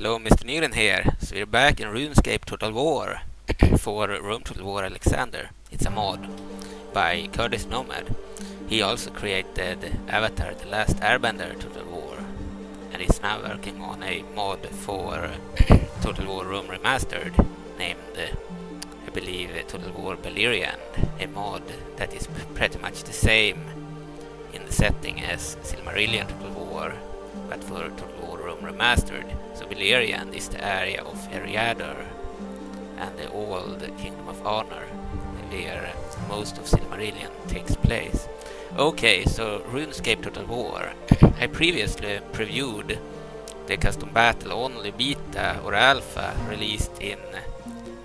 Hello, Mr. Nygren here. So we're back in RuneScape Total War for Rome Total War Alexander. It's a mod by Kurdish Nomad. He also created Avatar The Last Airbender Total War and is now working on a mod for Total War Rome Remastered named, I believe, Total War Beleriand, a mod that is pretty much the same in the setting as Silmarillion Total War, but for Total Rome Remastered. So Beleriand is the area of Eriador and the old Kingdom of Arnor, where most of Silmarillion takes place. Okay, so RuneScape Total War. I previously previewed the custom battle only beta or alpha released in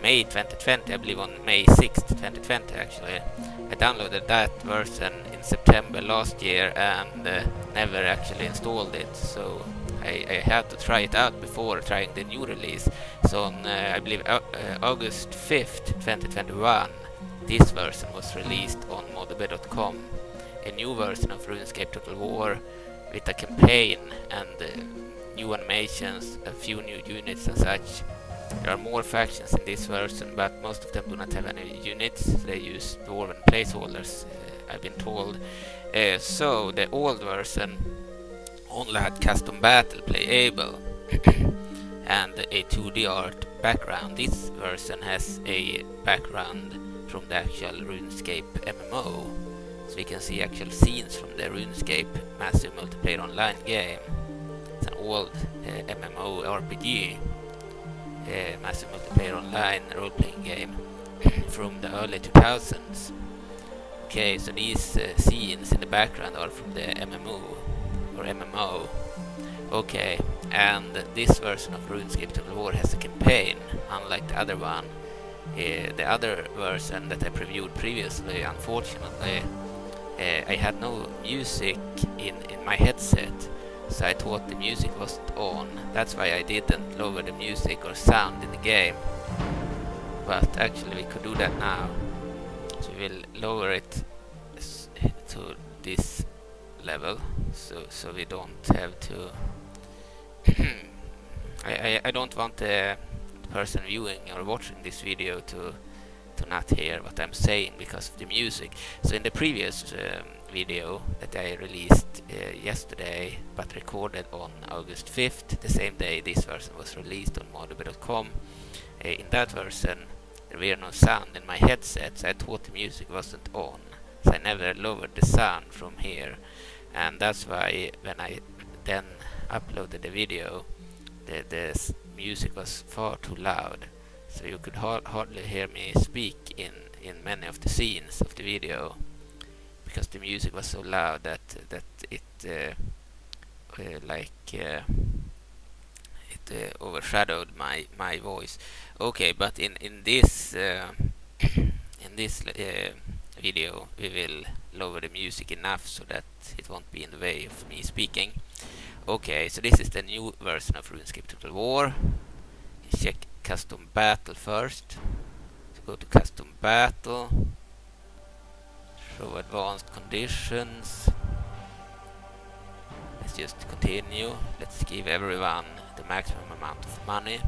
May 2020, I believe on May 6th, 2020 actually. I downloaded that version in September last year and uh, never actually installed it, so I, I, had to try it out before trying the new release. So on, uh, I believe, uh, August 5th, 2021, this version was released on moddb.com. A new version of RuneScape Total War with a campaign and uh, new animations, a few new units and such. There are more factions in this version, but most of them do not have any units. They use dwarven placeholders, uh, I've been told. Uh, so the old version only had custom battle playable and a 2D art background. This version has a background from the actual RuneScape MMO, so we can see actual scenes from the RuneScape massive multiplayer online game. It's an old uh, MMO RPG, uh, massive multiplayer online role-playing game from the early 2000s. Okay, so these uh, scenes in the background are from the MMO or MMO. Okay, and this version of RuneScape Total War has a campaign, unlike the other one. Uh, the other version that I previewed previously, unfortunately, uh, I had no music in, in my headset, so I thought the music wasn't on. That's why I didn't lower the music or sound in the game. But actually we could do that now. So we'll lower it to this level so so we don't have to I, I, I don't want the person viewing or watching this video to to not hear what I'm saying because of the music. So in the previous um, video that I released uh, yesterday but recorded on August 5th the same day this version was released on moddb.com uh, in that version there were no sound in my headset so I thought the music wasn't on so I never lowered the sound from here and that's why when I then uploaded the video the, the music was far too loud. So you could ha hardly hear me speak in, in many of the scenes of the video because the music was so loud that that it uh, uh, like uh, it uh, overshadowed my my voice. Okay but in in this uh, in this uh, video we will lower the music enough so that it won't be in the way of me speaking. Okay, so this is the new version of RuneScape Total War. Check custom battle first. So go to custom battle. Show advanced conditions. Let's just continue. Let's give everyone the maximum amount of money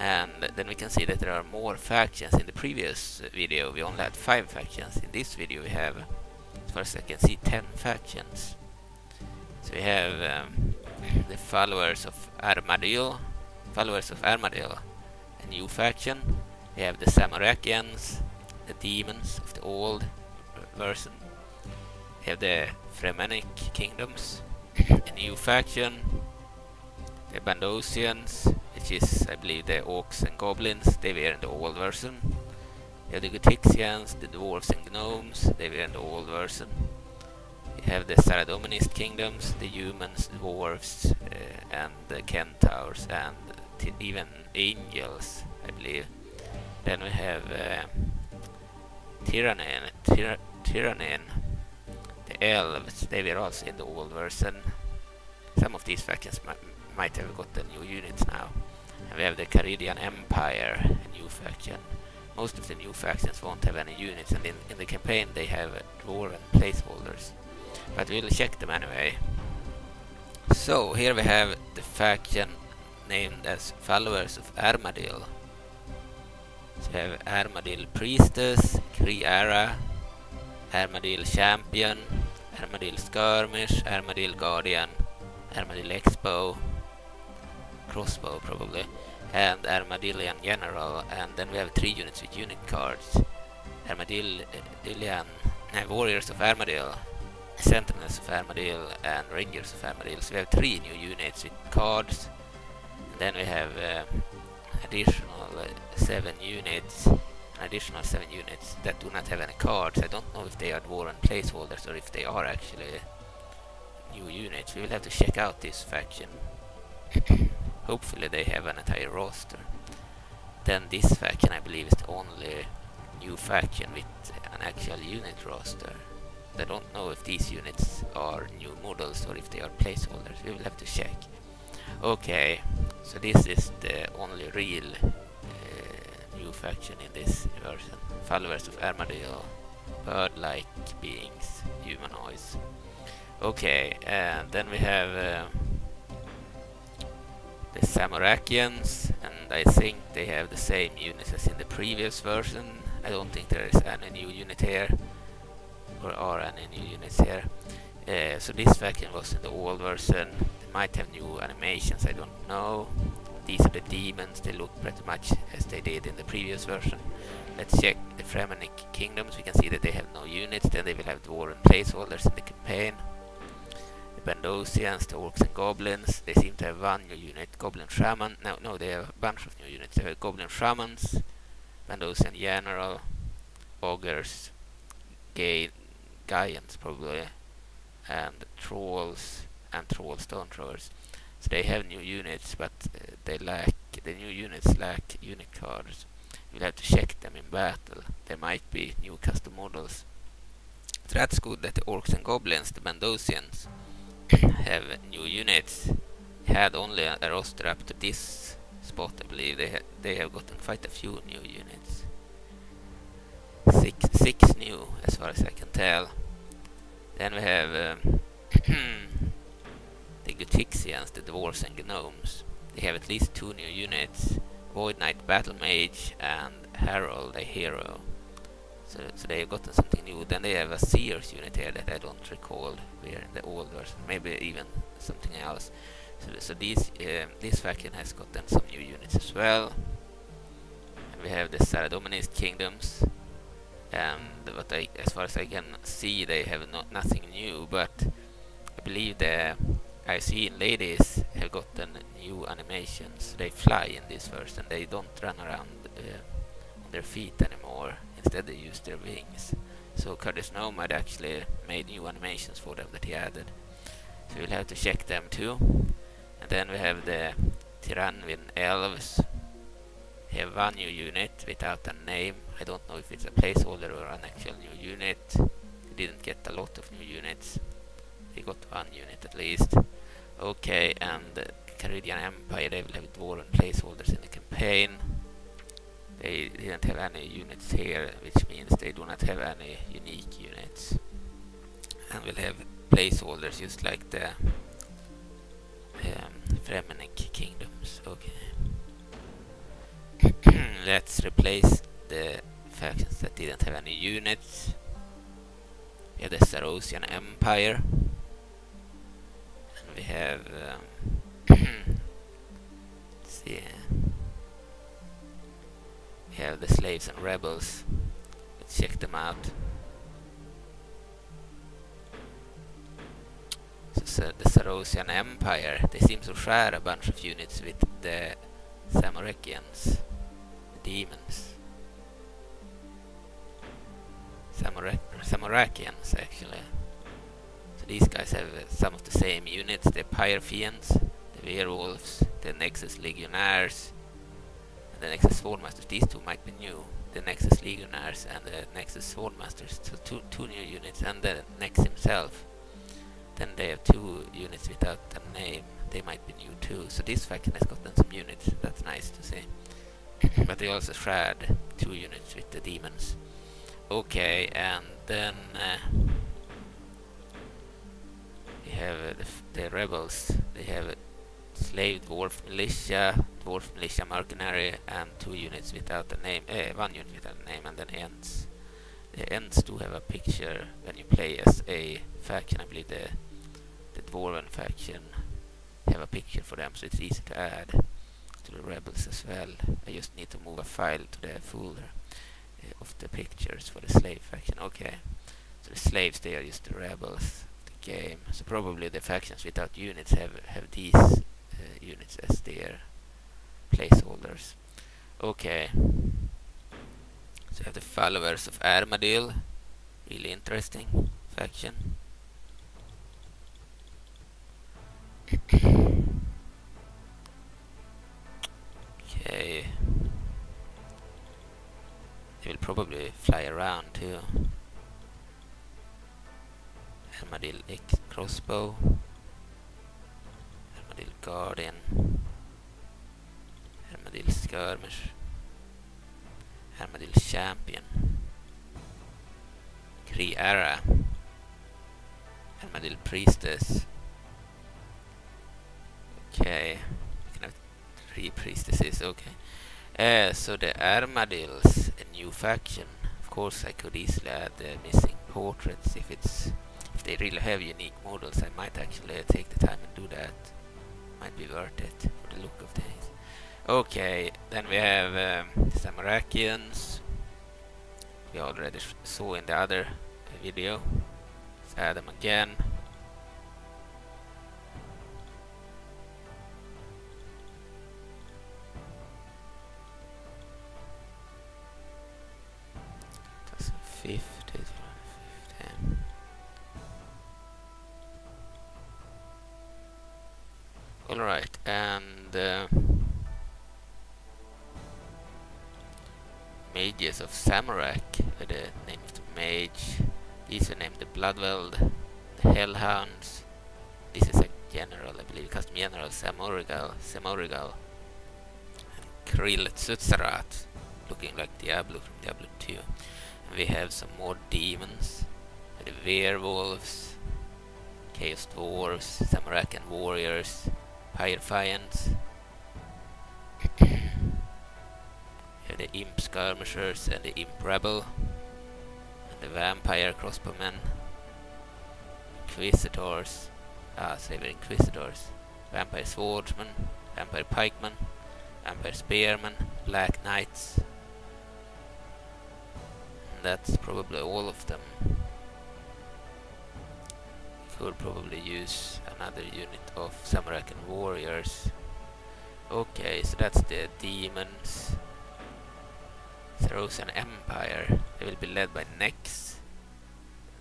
and then we can see that there are more factions in the previous video we only had 5 factions in this video we have as I can see 10 factions. So we have um, the followers of Armadyl followers of Armadyl a new faction. We have the Zamorakians the demons of the old version. We have the Fremennik kingdoms a new faction. The Bandosians which is, I believe, the orcs and goblins. They were in the old version. You have the Guthixians, the dwarves and gnomes. They were in the old version. You have the Saradominist kingdoms, the humans, dwarves, uh, and the centaurs, and even angels, I believe. Then we have uh, Tirannwn, tyr Tirannwn, the elves. They were also in the old version. Some of these factions might have got the new units now. And we have the Kharidian Empire, a new faction. Most of the new factions won't have any units, and in, in the campaign they have dwarven placeholders. But we'll check them anyway. So, here we have the faction named as followers of Armadyl. So we have Armadyl Priestess, Kree'arra, Armadyl Champion, Armadyl Skirmish, Armadyl Guardian, Armadyl Expo, Crossbow probably, and Armadillian General, and then we have three units with unit cards. Armadillian, uh, Warriors of Armadyl, Sentinels of Armadyl, and Rangers of Armadyl. So we have three new units with cards. And then we have uh, additional uh, seven units, additional seven units that do not have any cards. I don't know if they are Dwarven placeholders or if they are actually new units. We will have to check out this faction. Hopefully they have an entire roster. Then this faction I believe is the only new faction with an actual unit roster. I don't know if these units are new models or if they are placeholders. We will have to check. Okay, so this is the only real uh, new faction in this version. Followers of Armadillo, bird-like beings, humanoids. Okay, and then we have uh, the Zamorakians, and I think they have the same units as in the previous version. I don't think there is any new unit here, or are any new units here. Uh, so this faction was in the old version. They might have new animations, I don't know. These are the demons, they look pretty much as they did in the previous version. Let's check the Fremennik kingdoms, we can see that they have no units, then they will have dwarven placeholders in the campaign. Bandosians, the Orcs and Goblins, they seem to have one new unit, Goblin Shaman, no, no, they have a bunch of new units. They have Goblin Shamans, Bandosian General, Ogres, Gay, Giants probably, and Trolls and Troll Stone Throwers. So they have new units, but uh, they lack, the new units lack unit cards. You'll have to check them in battle. There might be new custom models. So that's good that the Orcs and Goblins, the Bandosians, have new units. Had only a, roster up to this spot, I believe. They ha they have gotten quite a few new units. Six, six new, as far as I can tell. Then we have um, the Guthixians, the Dwarves and Gnomes. They have at least two new units. Void Knight Battle Mage and Herald, a hero. So, so they have gotten something new. Then they have a Seers unit here that I don't recall here in the old version. Maybe even something else. So, so these, uh, this faction has gotten some new units as well. We have the Saradominist kingdoms. And but I, as far as I can see, they have not nothing new. But I believe the Icyene ladies have gotten new animations. They fly in this version. They don't run around uh, on their feet anymore. Instead, they use their wings. So Kurdish Nomad actually made new animations for them that he added. So we'll have to check them too. And then we have the Tirannwn Elves. They have one new unit without a name. I don't know if it's a placeholder or an actual new unit. Didn't get a lot of new units. They got one unit at least. Okay, and the Kharidian Empire, they will have dwarven placeholders in the campaign. They didn't have any units here, which means they do not have any unique units. And we'll have placeholders just like the um, Fremennik kingdoms. Okay. Let's replace the factions that didn't have any units. We have the Zarosian Empire. And we have... Um, see... We have the Slaves and Rebels. Let's check them out. So, the Zarosian Empire, they seem to share a bunch of units with the Zamorakians, the demons. Zamorakians, actually. So these guys have uh, some of the same units, the Pyrofians, the Werewolves, the Nexus Legionnaires, the Nexus Swordmasters. These two might be new. The Nexus Legionnaires and the Nexus Swordmasters. So two, two new units, and the Nex himself. Then they have two units without a name. They might be new too. So this faction has gotten some units. That's nice to see. but they also shared two units with the demons. Okay, and then uh, we have uh, the, the rebels. They have uh, slave dwarf militia, dwarf militia mercenary, and two units without a name, uh, one unit without a name, and then ents. The ents do have a picture when you play as a faction. I believe the the dwarven faction have a picture for them, so it's easy to add to the rebels as well. I just need to move a file to the folder uh, of the pictures for the slave faction. Okay, so the slaves they are just the rebels game. So probably the factions without units have have these Uh, units as their placeholders. Okay. So you have the followers of Armadyl. Really interesting faction. Okay. They will probably fly around too. Armadyl X crossbow. Armadyl guardian. Armadyl skirmish. Armadyl champion. Kree era. Armadyl priestess. Okay, can have three priestesses, okay. Uh, so the Armadyls, a new faction. Of course I could easily add the missing portraits if it's if they really have unique models I might actually take the time and do that. Might be worth it for the look of things. Okay, then we have um, Zamorakians. We already saw in the other video. Let's add them again. 50, Alright, and uh, mages of Zamorak are the name of the mage. These are named the Bloodveld, the Hellhounds. This is a general, I believe, custom general, Samorigal, and K'ril Tsutsaroth, looking like Diablo from Diablo 2. And we have some more demons, the werewolves, chaos dwarves, Samarakan warriors, Pyrophians. we have the imp skirmishers and the imp rebel, and the vampire crossbowmen, inquisitors, ah, we're inquisitors, vampire swordsmen, vampire pikemen, vampire spearmen, black knights. And that's probably all of them. Could probably use another unit of Samarakan warriors. Okay, so that's the demons. Zarosian Empire. They will be led by Nex.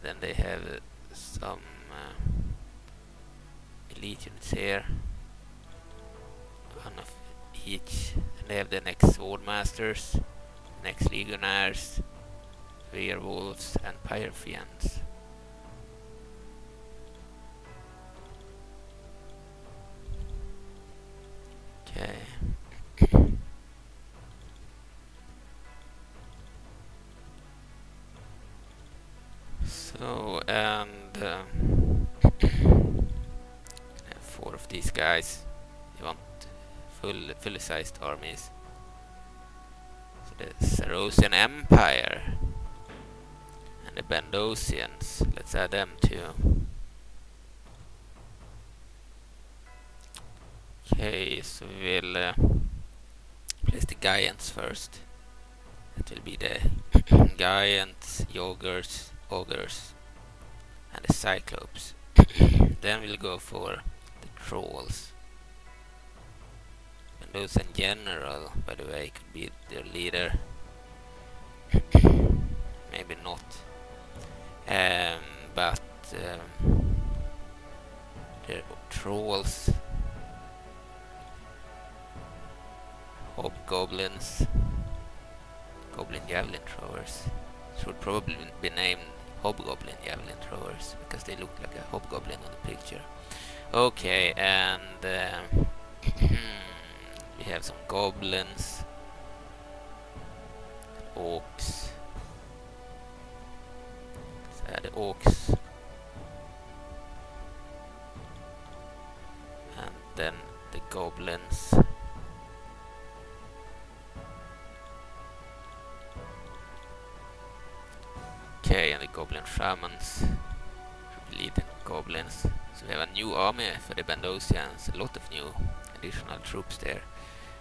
Then they have uh, some uh, elite units here. One of each. And they have the Nex Swordmasters, Nex Legionnaires, Werewolves, and Pyrophians. Okay. So, and uh, four of these guys. You want full, fully sized armies. So the Zarosian Empire and the Bandosians. Let's add them too. Okay, so we'll uh, place the Giants first. That will be the Giants, Yogurts, Ogres, and the Cyclops. then we'll go for the Trolls. And those in general, by the way, could be their leader. Maybe not. Um, but um, the Trolls hobgoblins, goblin javelin throwers. Should probably be named hobgoblin javelin throwers because they look like a hobgoblin on the picture. Okay, and um, we have some goblins, orcs. So the orcs, and then the goblins. Okay, and the goblin shamans leading goblins. So we have a new army for the Bandosians, a lot of new additional troops there.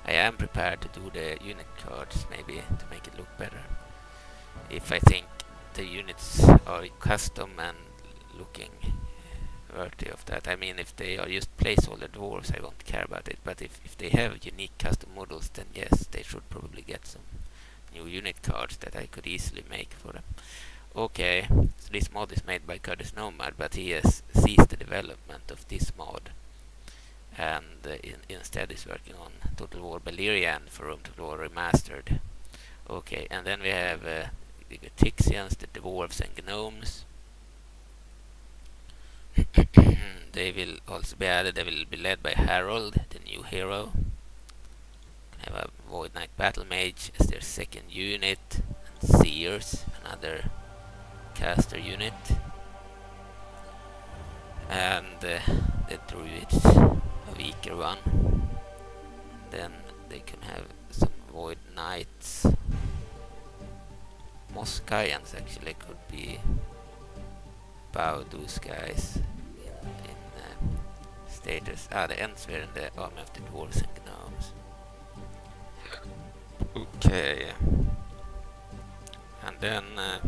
I am prepared to do the unit cards maybe to make it look better. If I think the units are custom and looking worthy of that. I mean if they are just placeholder dwarves I won't care about it but if, if they have unique custom models then yes they should probably get some new unit cards that I could easily make for them. Okay, so this mod is made by Kurdish Nomad but he has ceased the development of this mod and uh, in, instead is working on Total War Beleriand for Rome Total War Remastered. Okay, and then we have uh, the Tixians, the dwarves and gnomes. they will also be added, they will be led by Harold, the new hero. Have a Void Knight Battle Mage as their second unit, and Seers, another caster unit. And uh, the Druids, a weaker one. Then they can have some Void Knights. Moss Giants actually could be those guys in, uh, status. Ah, the ents were in the army of the dwarves and gnomes. Okay. And then uh,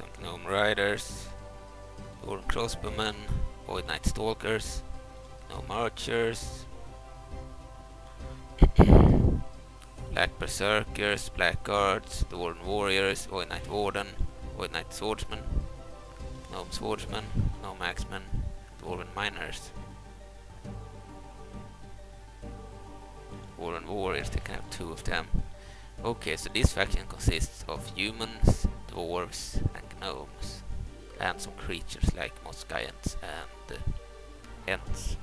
some gnome riders, Orn crossbowmen, Void Knight stalkers, gnome archers, Black Berserkers, Black Guards, Dwarven Warriors, Void Knight Warden, Void Knight Swordsman, Gnome Swordsman, Gnome Axeman, Dwarven Miners. Dwarven Warriors, they can have two of them. Okay, so this faction consists of humans, dwarves and gnomes. And some creatures like moss giants and uh, ents.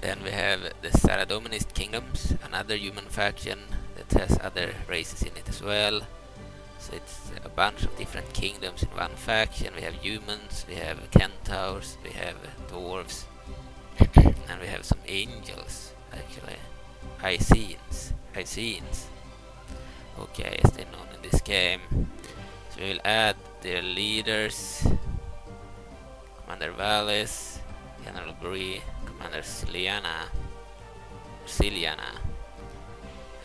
Then we have the Saradominist Kingdoms, another human faction that has other races in it as well. So it's a bunch of different kingdoms in one faction. We have humans, we have centaurs, we have dwarves, and we have some angels actually. Icyenes. Icyenes. Okay, as they're known this game. So we'll add their leaders. Commander Valis, General Bree, Commander Zilyana. Zilyana.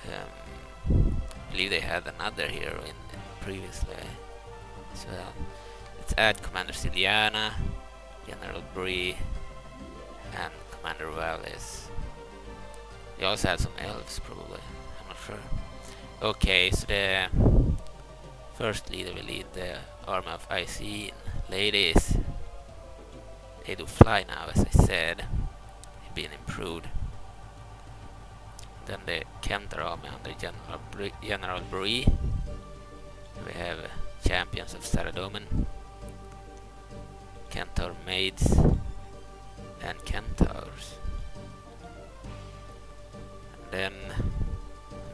Um, I believe they had another hero in previously as well. Let's add Commander Zilyana, General Bree, and Commander Valis. They also had some elves probably, I'm not sure. Okay, so the first leader will lead the army of Icyene ladies. They do fly now as I said, they've been improved. Then the Kenter army under General, Br General. We have champions of Saradomin, Kentaur maids, and Kentaurs. And then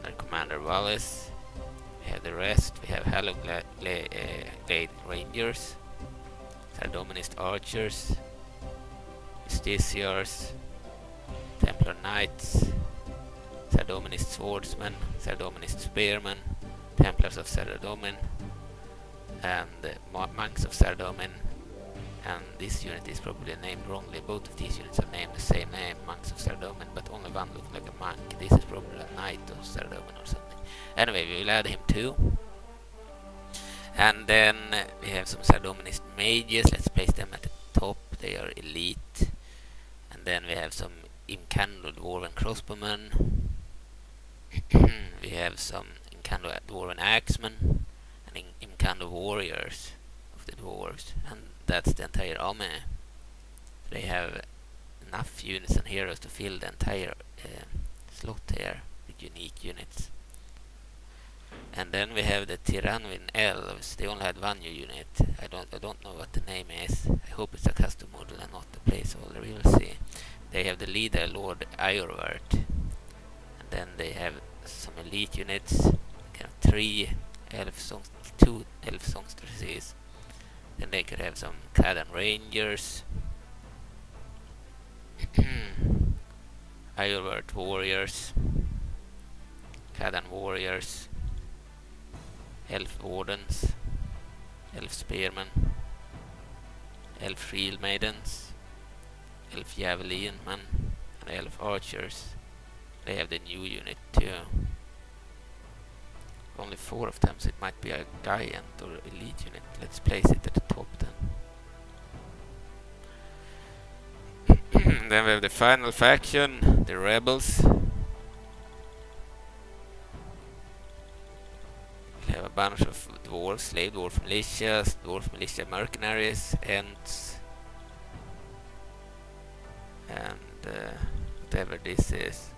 under Commander Wallace, have the rest. We have Halo Gla uh, Rangers, Saradominist Archers, Justiciars, Templar Knights, Saradominist Swordsmen, Saradominist Spearmen, Templars of Saradomin, and uh, Monks of Saradomin. And this unit is probably named wrongly. Both of these units are named the same name, Monks of Saradomin, but only one looks like a monk. This is probably a Knight of Saradomin or something. Anyway, we will add him too. And then uh, we have some Saradominist mages. Let's place them at the top. They are elite. And then we have some Imcando Dwarven crossbowmen. we have some Imcando Dwarven axemen and Imcando warriors of the dwarves. And that's the entire army. They have enough units and heroes to fill the entire uh, slot here with unique units. And then we have the Tirannwn elves. They only had one new unit. I don't I don't know what the name is. I hope it's a custom model and not the placeholder. We will see. They have the leader Lord Iorwerth. And then they have some elite units. Kind of three elf songs two elf songstresses. Then they could have some Cadarn Rangers. Ironward Warriors, Cadarn Warriors, Elf Wardens, Elf Spearmen, Elf Shield Maidens, Elf Javelin Men, and Elf Archers. They have the new unit too. Only four of them, so it might be a giant or elite unit. Let's place it at the top then. then we have the final faction, the rebels. We have a bunch of dwarves, slave dwarf militias, dwarf militia mercenaries, ents, and uh, whatever this is.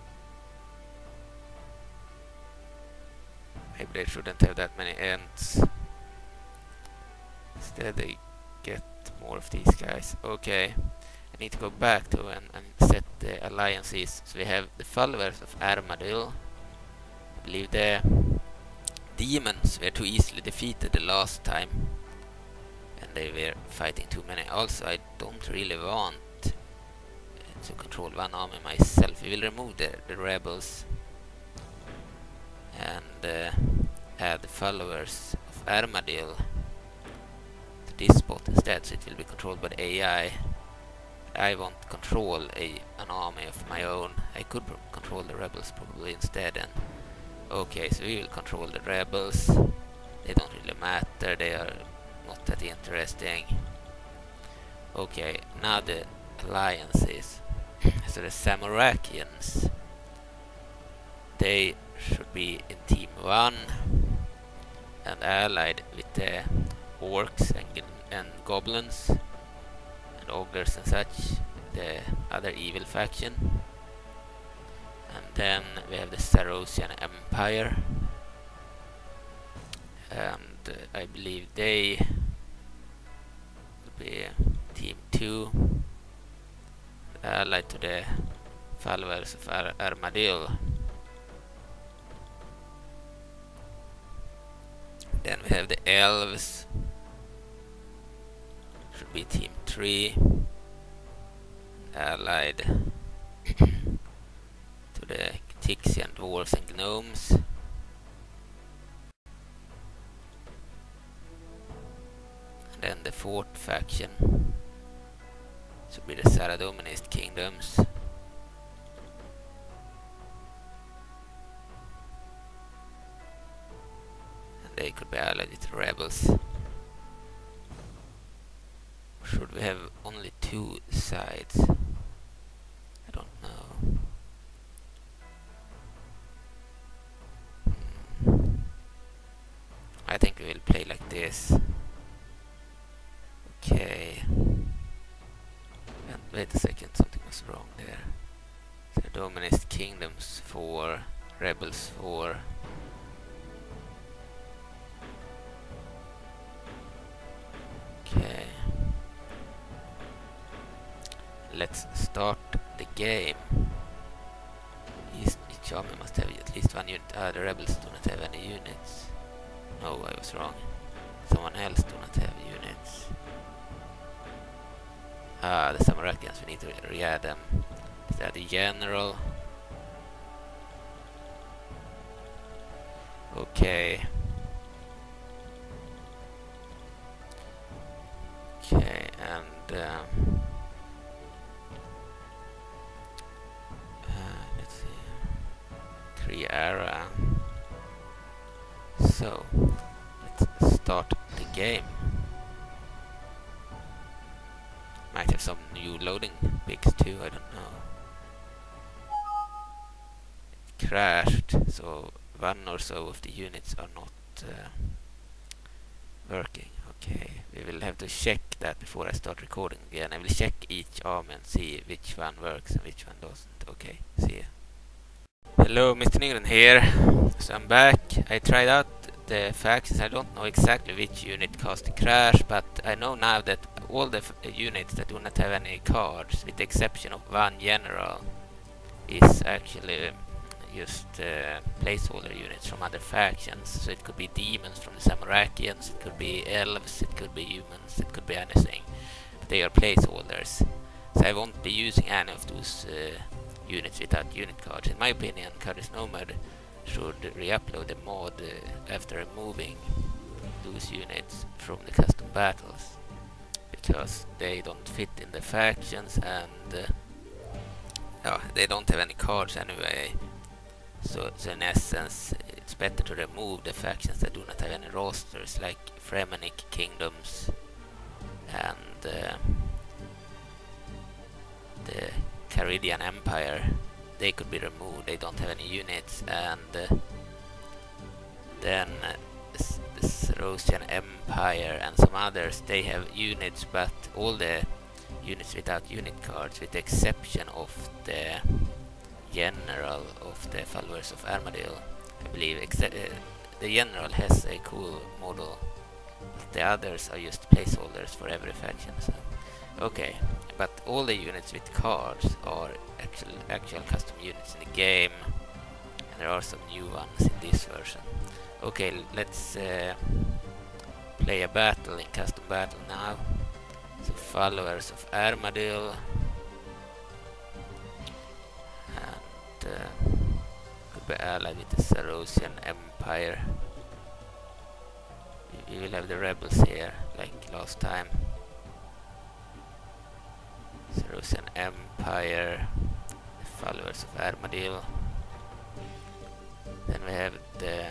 Maybe they shouldn't have that many ents. Instead they get more of these guys. Okay. I need to go back to and, and set the alliances. So we have the followers of Armadyl. I believe the demons were too easily defeated the last time. And they were fighting too many. Also, I don't really want to control one army myself. We will remove the, the rebels and uh, add the followers of Armadyl to this spot instead so it will be controlled by AI. I want control a an army of my own. I could control the rebels probably instead and okay so we will control the rebels. They don't really matter, they are not that interesting. Okay, now the alliances. so the Zamorakians they should be in team 1 and allied with the orcs and, and goblins and ogres and such, the other evil faction. And then we have the Zarosian Empire. And uh, I believe they will be team 2 allied to the followers of Ar Armadyl. Then we have the elves. Should be team 3. Allied to the Tixian dwarves and gnomes. And then the fourth faction should be the Saradominist kingdoms. They could be allied with rebels. Should we have only two sides? I don't know. Hmm. I think we will play like this. Okay. And wait a second, something was wrong there. The Dominist Kingdoms 4, Rebels 4. Let's start the game. Each, army must have at least one unit. Uh, the rebels do not have any units. No, I was wrong. Someone else do not have units. Ah, the Zamorakians, we need to re-add them. Is that the general? Okay. Okay, and um, So let's start the game. Might have some new loading pics too. I don't know. It crashed, so one or so of the units are not uh, working. Okay, we will have to check that before I start recording again. I will check each arm and see which one works and which one doesn't. Okay, see ya. Hello, Mr. Nygren here. So I'm back. I tried out the factions. I don't know exactly which unit caused the crash, but I know now that all the units that do not have any cards, with the exception of one general, is actually just uh, placeholder units from other factions. So it could be demons from the Zamorakians, it could be elves, it could be humans, it could be anything. But they are placeholders. So I won't be using any of those uh, units without unit cards. In my opinion, Kurdish Nomad should re-upload the mod uh, after removing those units from the custom battles because they don't fit in the factions and uh, oh, they don't have any cards anyway. So, so in essence it's better to remove the factions that do not have any rosters like Fremennik Kingdoms and uh, the Kharidian Empire they could be removed. They don't have any units. And uh, then uh, the Zarosian Empire and some others they have units but all the units without unit cards with the exception of the general of the followers of Armadyl I believe uh, the general has a cool model. The others are just placeholders for every faction so okay but all the units with cards are actual actual custom units in the game and there are some new ones in this version. Okay let's uh, play a battle in custom battle now. So followers of Armadyl and uh, could be allied with the Zarosian Empire. We will have the rebels here like last time Zarosian Empire, the followers of Armadyl. Then we have the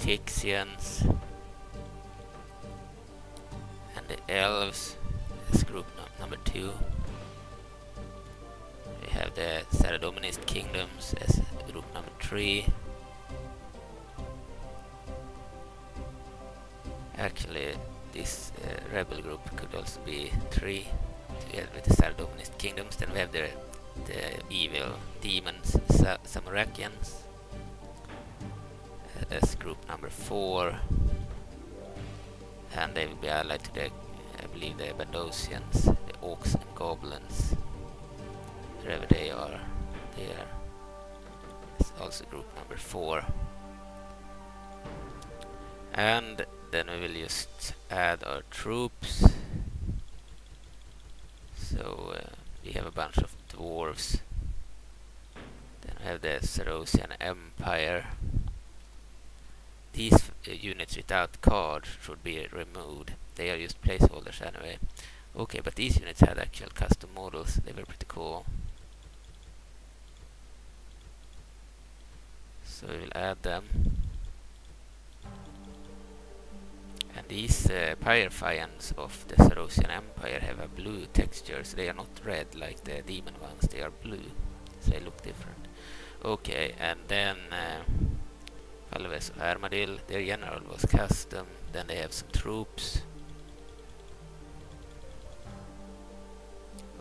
Tixians and the Elves as group number two. We have the Saradominist Kingdoms as group number three. Actually, this uh, rebel group could also be three with the Sardominist kingdoms. Then we have the, the evil demons, Sa Zamorakians. Uh, that's group number four. And they will be allied to the, I believe, the Bandosians, the Orcs and Goblins. Wherever they are, they are. It's also group number four. And then we will just add our troops so uh, we have a bunch of dwarves. Then we have the Zarosian Empire. These uh, units without cards should be removed. They are just placeholders anyway. Okay, but these units had actual custom models. They were pretty cool. So we will add them. And these uh, of the Zarosian Empire have a blue texture, so they are not red like the demon ones, they are blue, so they look different. Okay, and then uh, Alves Armadyl, their general was custom, then they have some troops.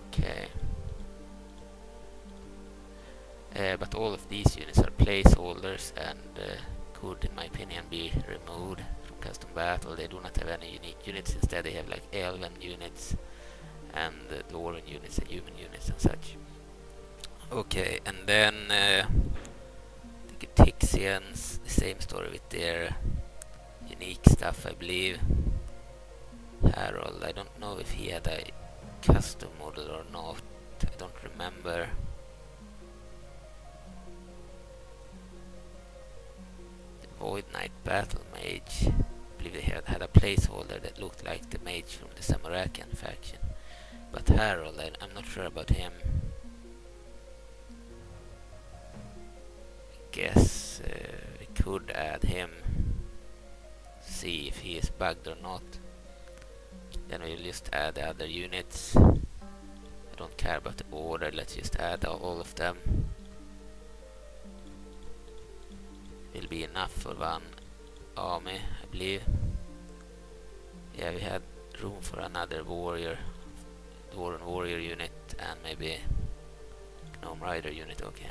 Okay. Uh, but all of these units are placeholders and uh, could, in my opinion, be removed custom battle. They do not have any unique units. Instead, they have like elven units and uh, dwarven units and human units and such. Okay, and then uh, the Tixians, the same story with their unique stuff, I believe. Harold, I don't know if he had a custom model or not. I don't remember. Void Knight Battle Mage believe they had, had a placeholder that looked like the mage from the Zamorakian faction. But Harold, I, I'm not sure about him. Guess uh, we could add him. See if he is bugged or not. Then we'll just add the other units. I don't care about the order, let's just add all of them. Will be enough for one army, I believe. Yeah, we had room for another warrior, dwarven warrior unit, and maybe gnome rider unit. Okay.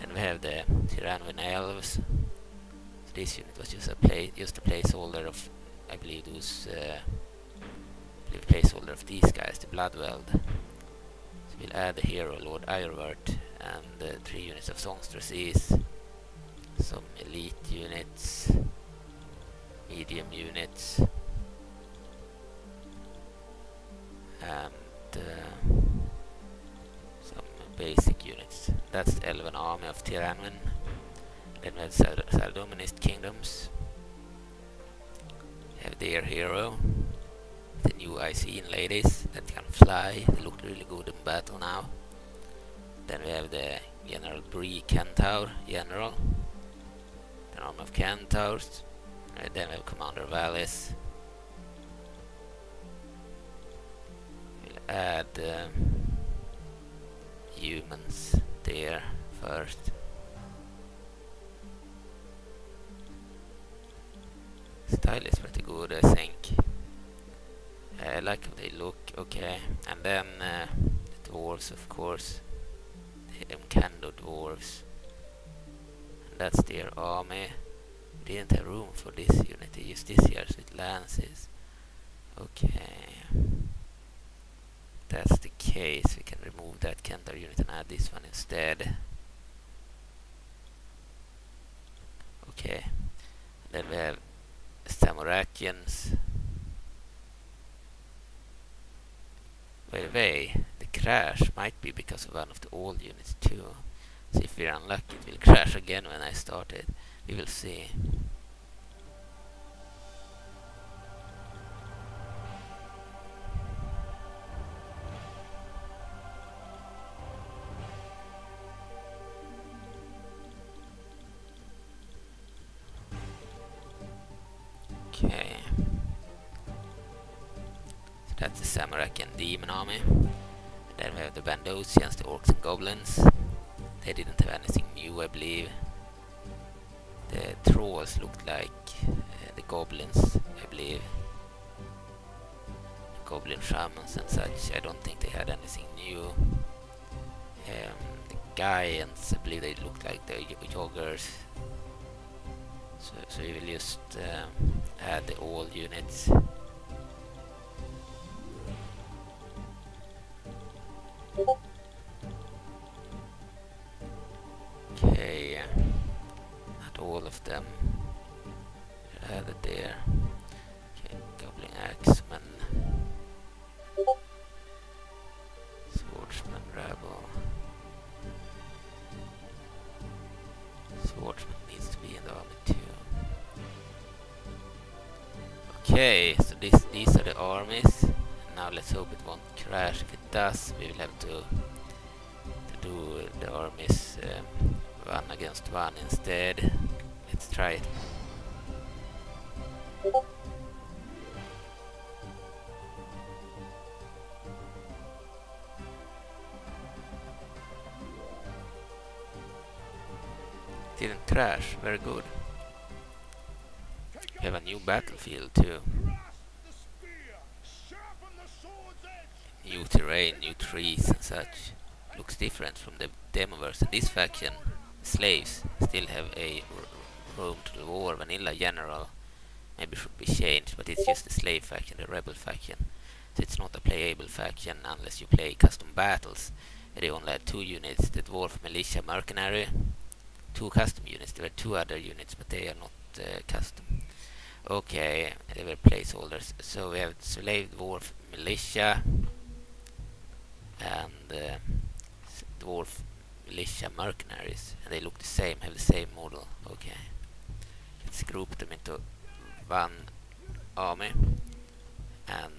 Then we have the Tirannwn elves. So this unit was just a play, just a placeholder of, I believe, those. Uh, believe placeholder of these guys, the Bloodveld. So we'll add the hero Lord Iorwerth and uh, three units of Songstress some elite units, medium units, and uh, some basic units. That's the Elven army of Tirannwn. Then we have Sardominist kingdoms. We have their hero. The new Icyene ladies that can fly. They look really good in battle now. Then we have the General Bree Kentaur General. The of Kentaurs. And then we have Commander Valis. We'll add um, humans there first. Style is pretty good, I think. I like how they look, okay. And then uh, the dwarves, of course. The Imcando dwarves. That's their army. Didn't have room for this unit, they this year with lances. Okay. That's the case, we can remove that Kentaur unit and add this one instead. Okay. then we have Zamorakians. By the way, the crash might be because of one of the old units too. So if we're unlucky it will crash again when I start it. We will see. Okay. So that's the samurai and Demon Army. then we have the Bandosians, the Orcs and Goblins. They didn't have anything new, I believe. The Trolls looked like uh, the Goblins, I believe. Goblin Shamans and such. I don't think they had anything new. Um, the Giants, I believe they looked like the Jogres. So, so we will just um, add the all units. Didn't crash, very good. We have a new battlefield too. New terrain, new trees and such. Looks different from the Demoverse. And this faction, slaves, still have a room to the War vanilla general. Maybe should be changed, but it's just the slave faction, the rebel faction. So it's not a playable faction unless you play custom battles. They only had two units, the Dwarf Militia Mercenary, two custom units. There were two other units, but they are not uh, custom. Okay, they were placeholders. So we have Slave Dwarf Militia and uh, Dwarf Militia Mercenaries. And they look the same, have the same model. Okay. Let's group them into one army. And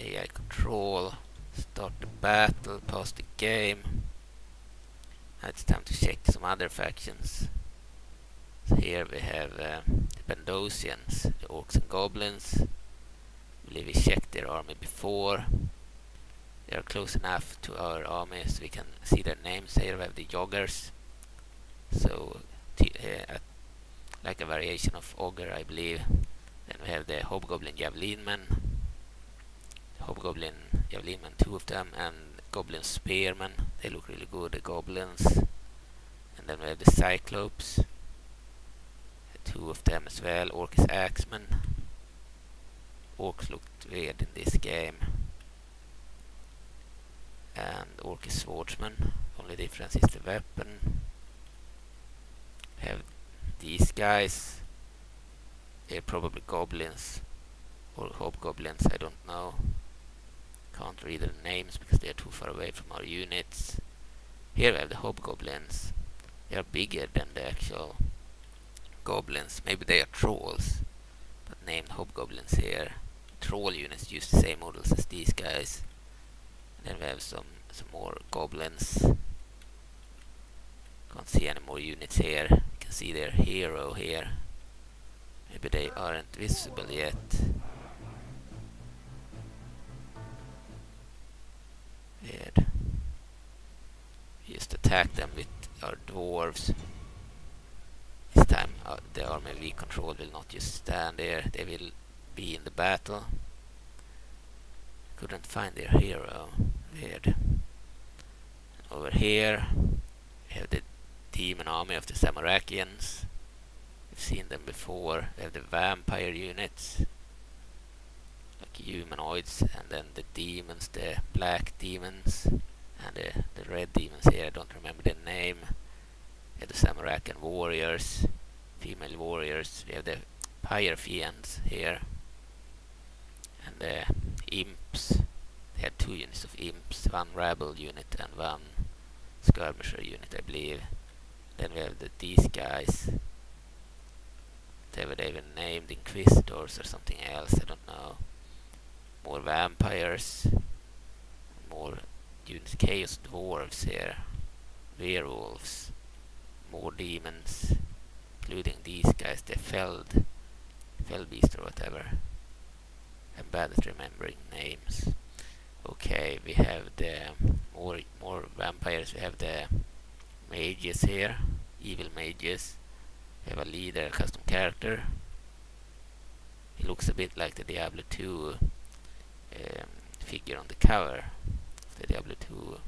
AI control. Start the battle, pause the game. Now it's time to check some other factions. So here we have uh, the Bandosians, the Orcs and Goblins. I believe we checked their army before. They are close enough to our army so we can see their names. Here we have the Jogres. So, uh, like a variation of Ogre, I believe. Then we have the Hobgoblin Javelinmen. Hobgoblin Javelinmen, two of them, and Goblin Spearmen. They look really good, the Goblins. And then we have the Cyclops two of them as well. Orcus Axeman. Orcs looked weird in this game. And Orcus Swordsman. Only difference is the weapon. We have these guys. They're probably goblins or hobgoblins, I don't know. Can't read their names because they are too far away from our units. Here we have the hobgoblins. They are bigger than the actual goblins. Maybe they are trolls, but named hobgoblins here. Troll units use the same models as these guys. And then we have some some more goblins. Can't see any more units here. You can see their hero here. Maybe they aren't visible yet. Weird. We just attack them with our dwarves. This time uh, the army we control will not just stand there, they will be in the battle. Couldn't find their hero. Weird. Over here we have the demon army of the Zamorakians. We've seen them before. We have the vampire units. Humanoids and then the demons, the black demons and the, the red demons here, I don't remember the name. Have the Zamorakian warriors, female warriors. We have the Pyre fiends here. And the imps. They had two units of imps, one rabble unit and one skirmisher unit, I believe. Then we have the, these guys. They were even named Inquisitors or something else, I don't know. More vampires. More units, Chaos Dwarves here. Werewolves. More demons. Including these guys, the Feld. Feldbeast or whatever. I'm bad at remembering names. Okay, we have the more more vampires. We have the mages here, evil mages. We have a leader, a custom character. He looks a bit like the Diablo 2 um, figure on the cover of the Diablo 2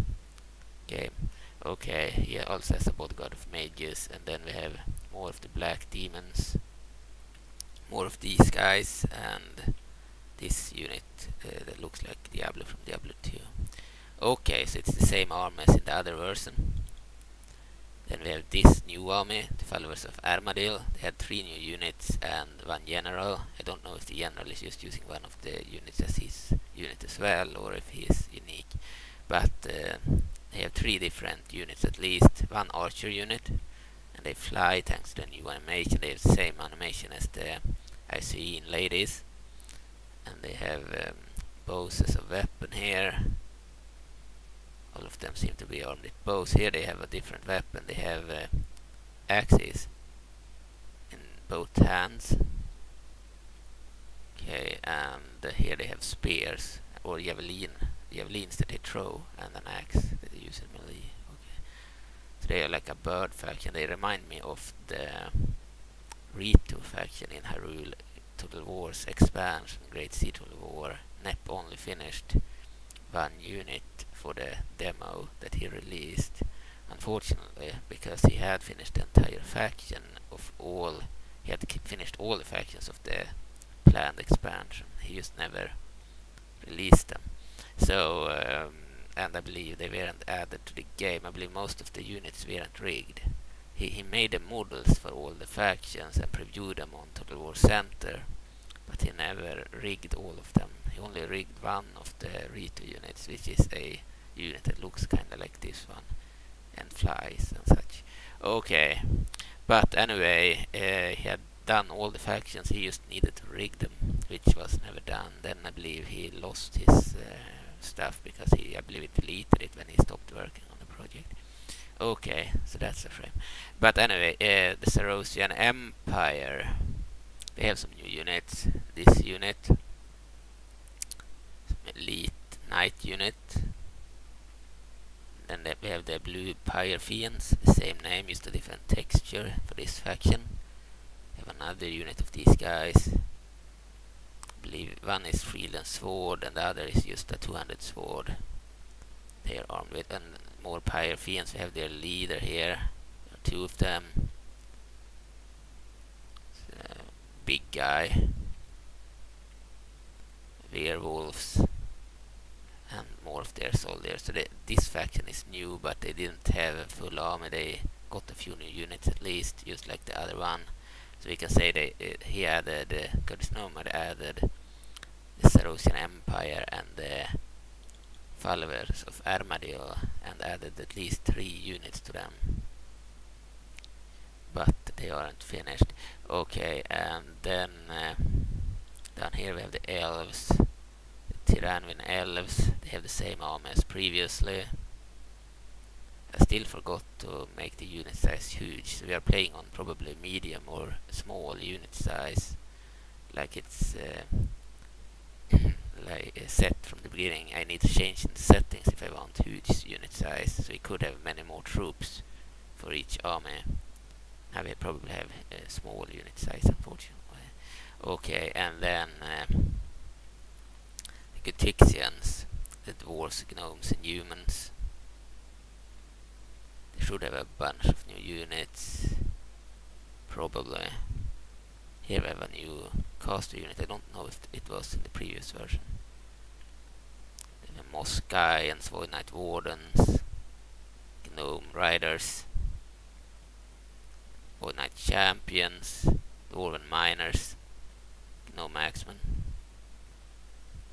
game. Okay, he also has a bodyguard of mages, and then we have more of the black demons, more of these guys, and this unit uh, that looks like Diablo from Diablo 2. Okay, so it's the same army as in the other version. Then we have this new army, the followers of Armadyl. They had three new units and one general. I don't know if the general is just using one of the units as his unit as well, or if he is unique. But uh, they have three different units at least. One archer unit, and they fly thanks to the new animation. They have the same animation as the Icyene ladies. And they have um, bows as a weapon here all of them seem to be armed with bows. Here they have a different weapon. They have uh, axes in both hands. Okay, and uh, here they have spears or javelin, javelins that they throw, and an axe that they use in melee. Okay, so they are like a bird faction. They remind me of the Rito faction in Hyrule Total War's expansion, Great Sea Total War. Nep only finished one unit for the demo that he released. Unfortunately, because he had finished the entire faction of all, he had finished all the factions of the planned expansion. He just never released them. So, um, and I believe they weren't added to the game. I believe most of the units weren't rigged. He, he made the models for all the factions and previewed them on Total War Center, but he never rigged all of them. He only rigged one of the Rito units, which is a unit that looks kind of like this one and flies and such. Okay, but anyway, uh, he had done all the factions, he just needed to rig them, which was never done. Then I believe he lost his uh, stuff because he, I believe, he deleted it when he stopped working on the project. Okay, so that's the frame. But anyway, uh, the Zarosian Empire, they have some new units. This unit, elite knight unit, then we have the blue the same name, just a different texture for this faction. We have another unit of these guys. I believe one is Freeland Sword and the other is just a 200 sword. They are armed with, and more Pyre Fiends, we have their leader here. two of them. big guy. Werewolves and more of their soldiers. So they, this faction is new, but they didn't have a full army. They got a few new units at least, just like the other one. So we can say they uh, he added uh, Kurdish Nomad added the Zarosian Empire and the followers of Armadyl and added at least three units to them. But they aren't finished. Okay, and then uh, down here we have the elves, the Tirannwn elves. They have the same army as previously. I still forgot to make the unit size huge, so we are playing on probably medium or small unit size, like it's uh, like uh, set from the beginning. I need to change the settings if I want huge unit size, so we could have many more troops for each army. Now we probably have a small unit size, unfortunately. Okay, and then um, the the dwarves, gnomes, and humans. They should have a bunch of new units. Probably. Here we have a new caster unit. I don't know if it was in the previous version. The Moskai and Void Knight Wardens. Gnome Riders. Void Knight Champions. Dwarven Miners. Gnome Axemen.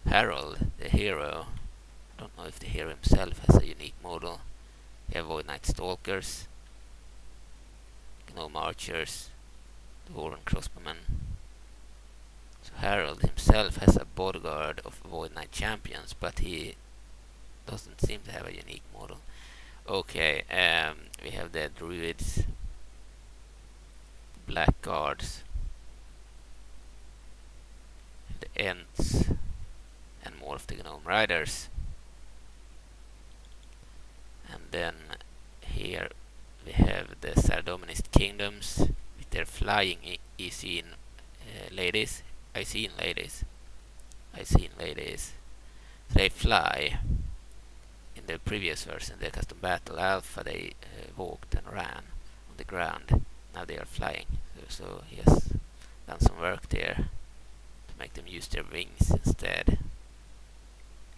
Harold, the hero. Don't know if the hero himself has a unique model. We have Void Knight Stalkers. Gnome Archers. Dwarven Crossbowmen. So Harold himself has a bodyguard of Void Knight champions, but he doesn't seem to have a unique model. Okay, um, we have the Druids, Blackguards, the Ents, of the Gnome Riders. And then here we have the Saradominist Kingdoms, they're flying Icyene uh, ladies. Icyene ladies. Icyene ladies. They fly. In the previous version, the custom battle alpha, they uh, walked and ran on the ground. Now they are flying. So, so he has done some work there to make them use their wings instead.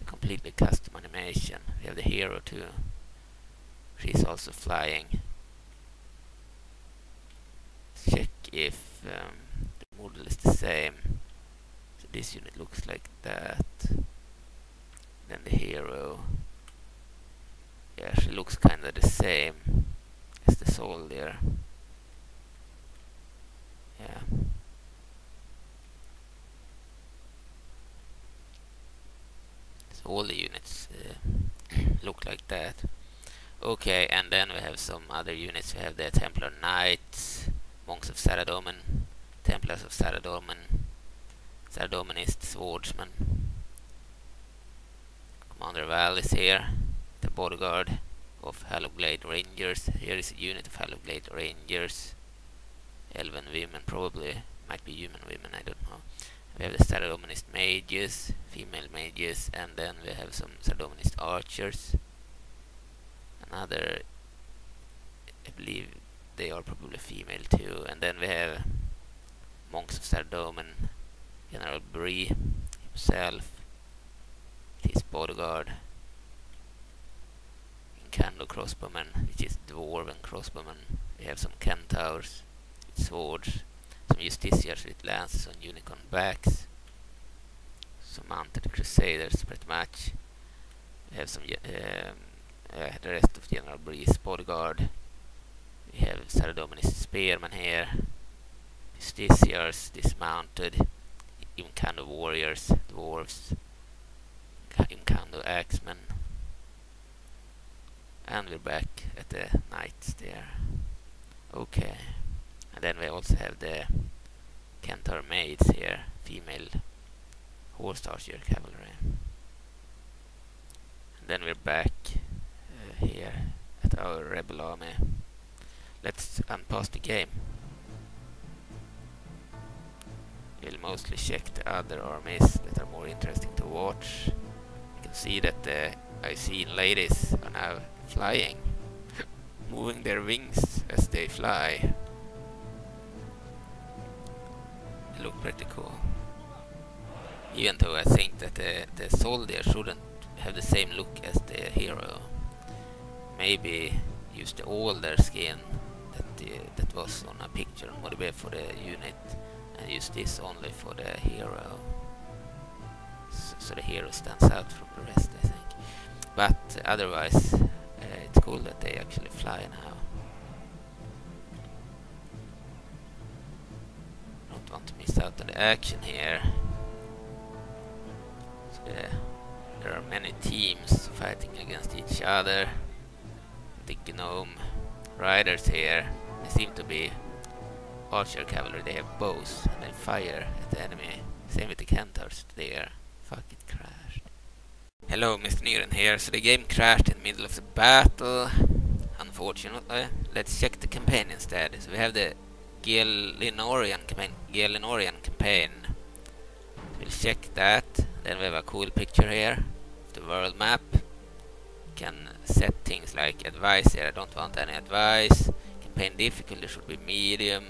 Completely custom animation. We have the hero too. She's also flying check if um, the model is the same. So this unit looks like that. Then the hero. Yeah, she looks kinda the same as the soldier. Yeah. So all the units uh, look like that. Okay, and then we have some other units. We have the Templar Knights, Monks of Saradomin, Templars of Saradomin, Saradominist Swordsman. Commander Val is here, the bodyguard of Hallowblade Rangers. Here is a unit of Hallowblade Rangers. Elven women, probably, might be human women, I don't know. We have the Saradominist mages, female mages, and then we have some Saradominist archers. Another, I believe, they are probably female too. And then we have Monks of Saradomin, General Bree himself, his bodyguard, Imcando crossbowmen, which is dwarven crossbowmen. We have some centaurs swords, some justiciars with lances on unicorn backs, some mounted crusaders pretty much. We have some um, uh, the rest of General Bree's bodyguard. We have Saradominist Spearman here, Justiciars dismounted, even kind of warriors, dwarves, even kind of axemen, and we're back at the knights there. Okay, and then we also have the Kentar maids here, female horse archer cavalry. And then we're back uh, here at our rebel army let's unpause the game. We'll mostly check the other armies that are more interesting to watch. You can see that the Icyene ladies are now flying, moving their wings as they fly. Look pretty cool. Even though I think that the, the soldier shouldn't have the same look as the hero. Maybe use the older skin that uh, that was on a picture ModDB for the unit and use this only for the hero so, so the hero stands out from the rest I think but otherwise uh, it's cool that they actually fly now. To miss out on the action here. So, uh, there are many teams fighting against each other. The gnome riders here, they seem to be archer cavalry, they have bows and they fire at the enemy. Same with the centaurs there. Fuck it crashed. Hello, Mr. Nygren here. So the game crashed in the middle of the battle. Unfortunately. Let's check the campaign instead. So we have the Gielinorian campaign. Gielinorian campaign. We'll check that. Then we have a cool picture here. The world map. can set things like advice here. I don't want any advice. Campaign difficulty should be medium.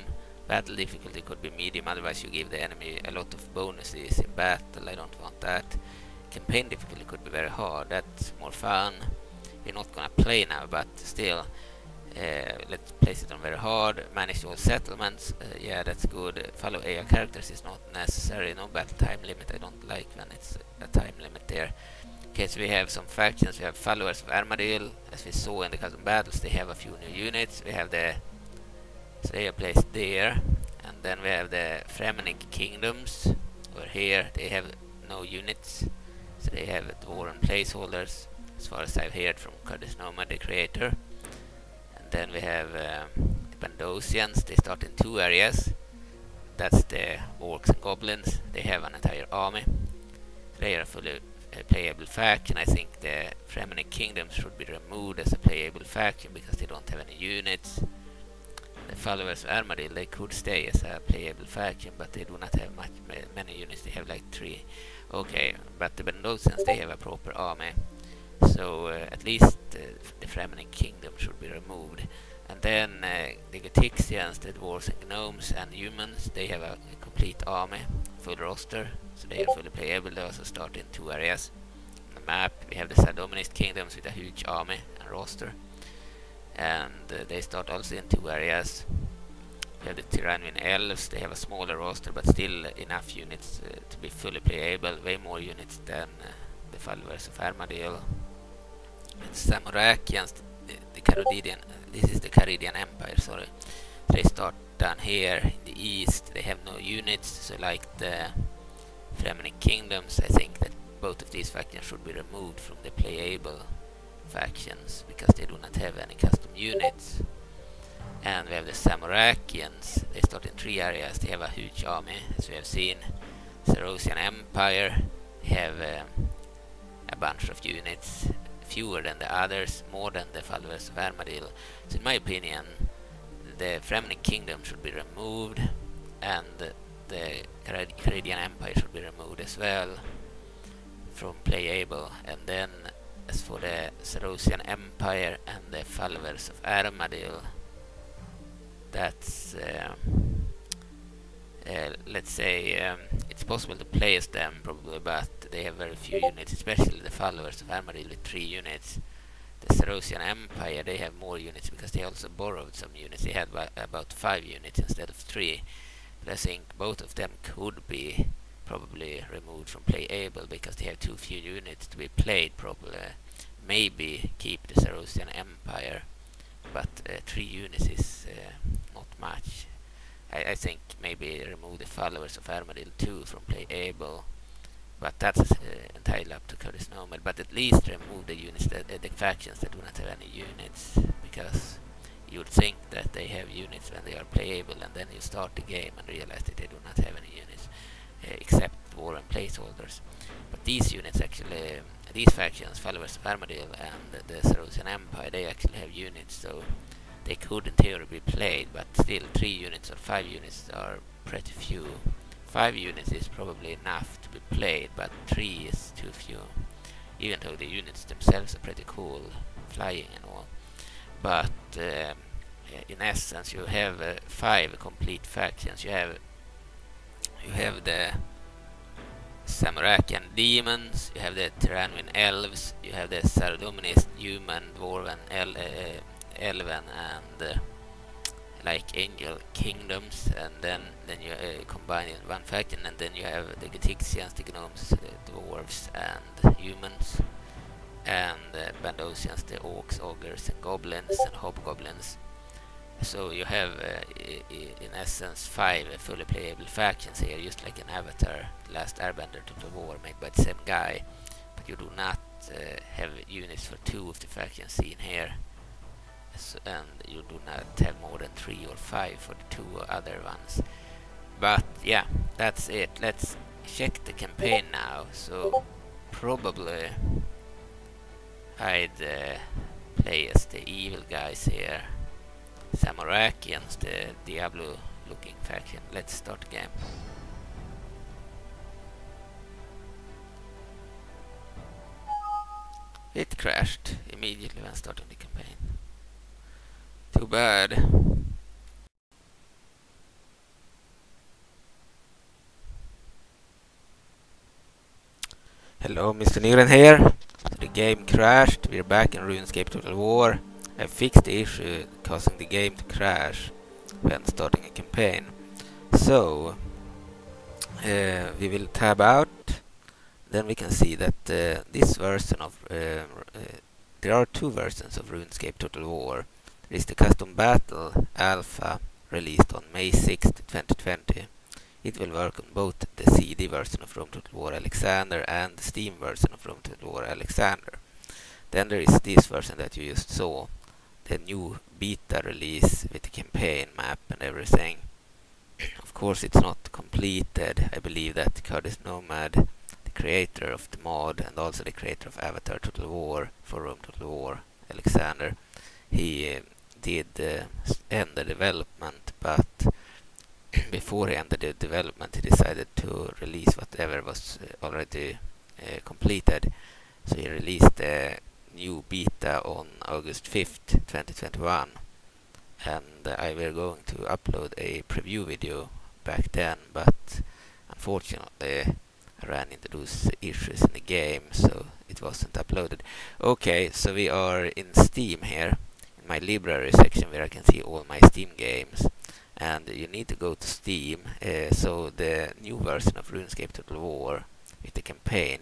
Battle difficulty could be medium, otherwise you give the enemy a lot of bonuses in battle. I don't want that. Campaign difficulty could be very hard. That's more fun. We're not gonna play now, but still, uh, let's place it on very hard. Manage all settlements. Uh, yeah, that's good. follow AI characters is not necessary. No battle time limit. I don't like when it's a time limit there. Okay, so we have some factions. We have followers of Armadyl. As we saw in the custom battles, they have a few new units. We have the are placed there. And then we have the Fremennik Kingdoms. Over here they have no units. So they have dwarven placeholders, as far as I've heard from Kurdish Nomad, the creator. Then we have um, the Bandosians. They start in two areas. That's the orcs and goblins. They have an entire army. They are a fully uh, playable faction. I think the Fremennik Kingdoms should be removed as a playable faction because they don't have any units the followers of Armadyl, they could stay as a playable faction, but they do not have much many units. They have like three. Okay, but the Bandosians, they have a proper army. So uh, at least uh, the Fremennik kingdom should be removed. And then uh, the Guthixians, the dwarves and gnomes and humans, they have a, a complete army, full roster. So they are fully playable. They also start in two areas. On the map, we have the Saradominist kingdoms with a huge army and roster and uh, they start also in two areas. We have the Tyranian Elves, they have a smaller roster but still enough units uh, to be fully playable, way more units than uh, the followers of Armadyl. And Zamorakians, the, the Carodidian, this is the Kharidian Empire, sorry. They start down here in the east, they have no units, so like the Fremennik Kingdoms, I think that both of these factions should be removed from the playable factions because they do not have any custom units. And we have the Zamorakians. They start in three areas. They have a huge army, as we have seen. The Zarosian Empire. They have um, a bunch of units, fewer than the others, more than the followers of Armadyl. So in my opinion, the Fremennik Kingdom should be removed, and the Kharidian Empire should be removed as well from playable, and then as for the Zarosian Empire and the followers of Armadyl that's uh, uh, let's say um, it's possible to play as them probably, but they have very few units, especially the followers of Armadyl with three units. The Zarosian Empire, they have more units because they also borrowed some units. They had about five units instead of three. But I think both of them could be probably removed from playable because they have too few units to be played properly. Maybe keep the Zarosian Empire, but uh, three units is uh, not much. I, I, think maybe remove the followers of Armadyl too from playable, but that's uh, entirely up to Kurdish Nomad. But at least remove the units that uh, the factions that do not have any units, because you would think that they have units when they are playable, and then you start the game and realize that they do not have any units. Uh, except war and placeholders. But these units actually, these factions, followers of Armadyl and the Zarosian Empire, they actually have units, so they could in theory be played, but still three units or five units are pretty few. Five units is probably enough to be played, but three is too few. Even though the units themselves are pretty cool, flying and all. But um, in essence, you have uh, five complete factions. You have you have the Zamorakian demons, you have the Tyranian elves, you have the Saradominist human, dwarven, el uh, elven, and uh, like angel kingdoms, and then then you uh, combine in one faction, and then you have the Guthixians, the gnomes, the dwarves, and humans, and uh, Bandosians, the orcs, ogres, and goblins and hobgoblins. So you have, uh, in essence, five fully playable factions here, just like an Avatar, Last Airbender Total War, made by the same guy. But you do not uh, have units for two of the factions seen here. So, and you do not have more than three or five for the two other ones. But yeah, that's it. Let's check the campaign now. So probably I'd uh, play as the evil guys here. Zamorakians, the Diablo looking faction. Let's start the game. It crashed immediately when starting the. Too bad. Hello, Mr. Nygren here. The game crashed. We're back in RuneScape Total War. I fixed the issue causing the game to crash when starting a campaign. So, uh, we will tab out. Then we can see that uh, this version of... Uh, there are two versions of RuneScape Total War. There is the Custom Battle Alpha released on May 6, 2020. It will work on both the CD version of Rome Total War Alexander and the Steam version of Rome Total War Alexander. Then there is this version that you just saw, the new beta release with the campaign map and everything. of course it's not completed. I believe that Kurdish Nomad, the creator of the mod and also the creator of Avatar Total War for Rome Total War, Alexander, he uh, did uh, end the development but before he ended the development he decided to release whatever was uh, already uh, completed. So he released the new beta on August 5th, 2021. And uh, I were going to upload a preview video back then, but unfortunately ran into those issues in the game, so it wasn't uploaded. Okay, so we are in Steam here, my library section where I can see all my Steam games. And you need to go to Steam, uh, so the new version of RuneScape Total War with the campaign,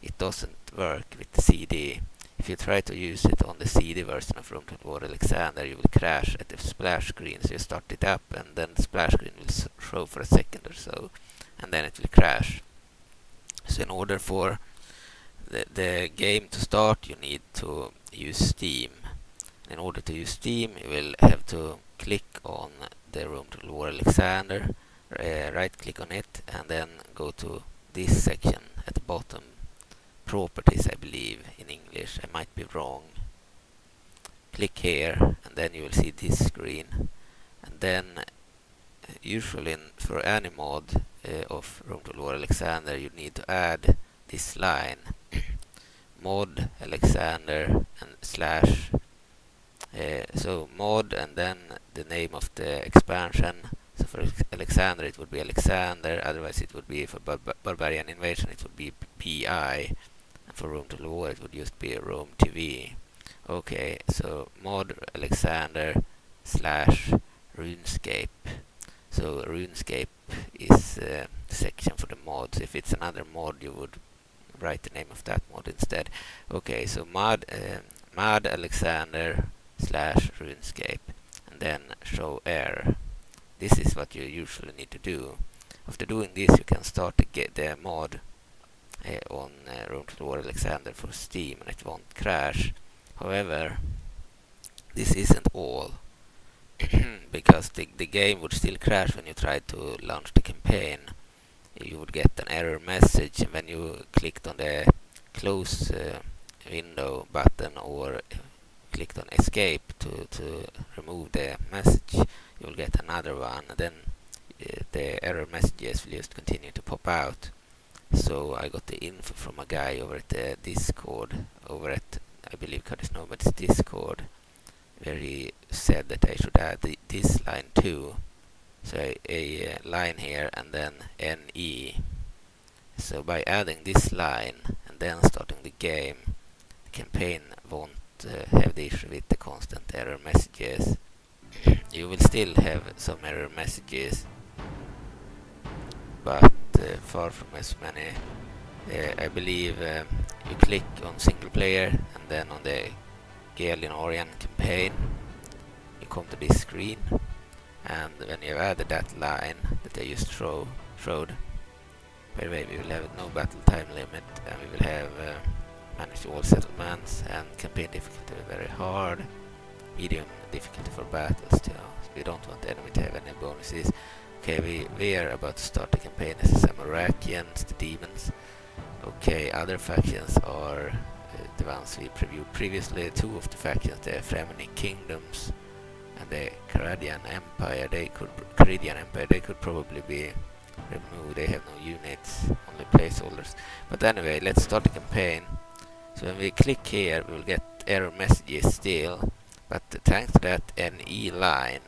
it doesn't work with the CD if you try to use it on the CD version of Rome Total War Alexander, you will crash at the splash screen. So you start it up and then the splash screen will show for a second or so, and then it will crash. So in order for the, the game to start, you need to use Steam. In order to use Steam, you will have to click on the Rome Total War Alexander, uh, right click on it, and then go to this section at the bottom properties, I believe, in English. I might be wrong. Click here, and then you will see this screen. And then, usually in, for any mod uh, of Rome Total War Alexander, you need to add this line. mod Alexander and slash uh, so mod and then the name of the expansion so for Alexander it would be Alexander otherwise it would be for bar Barbarian Invasion it would be BI for Rome Total War it would just be Rome TV. Okay, so mod Alexander slash RuneScape. So RuneScape is uh, the section for the mods. If it's another mod, you would write the name of that mod instead. Okay, so mod uh, mod Alexander slash RuneScape, and then show error. This is what you usually need to do. After doing this, you can start to get the mod uh, on uh, Rome Total War Alexander for Steam and it won't crash. However, this isn't all because the, the game would still crash when you try to launch the campaign. You would get an error message when you clicked on the close uh, window button or clicked on escape to, to remove the message, you will get another one and then uh, the error messages will just continue to pop out. So I got the info from a guy over at the Discord, over at, I believe Kurdish Nomad's Discord, where he said that I should add the, this line too. So a, a uh, line here and then NE. So by adding this line and then starting the game, the campaign won't uh, have the issue with the constant error messages. you will still have some error messages, but uh, far from as many. Uh, I believe uh, you click on single player and then on the Gaelian campaign you come to this screen and when you've added that line that I just show, showed by the way we will have no battle time limit and we will have uh, manage all settlements and campaign difficulty very hard medium difficulty for battles too we don't want the enemy to have any bonuses okay we, we are about to start the campaign as the Zamorakians, the demons okay other factions are uh, the ones we previewed previously two of the factions the Fremennik kingdoms and the Kharidian Empire, they could Kharidian Empire, they could probably be removed. They have no units, only placeholders. But anyway, let's start the campaign. So when we click here, we will get error messages still, but thanks to that NE line,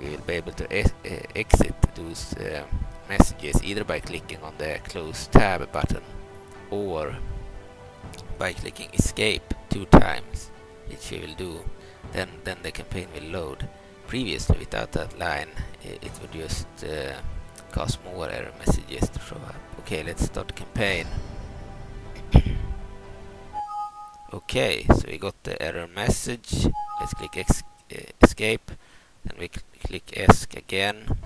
we will be able to ex exit those uh, messages either by clicking on the close tab button or by clicking escape two times, which we will do then then the campaign will load. Previously, without that line, it, it would just uh, cause more error messages to show up. Okay, let's start the campaign. Okay, so we got the error message. Let's click ex uh, escape, and we cl click ESC again.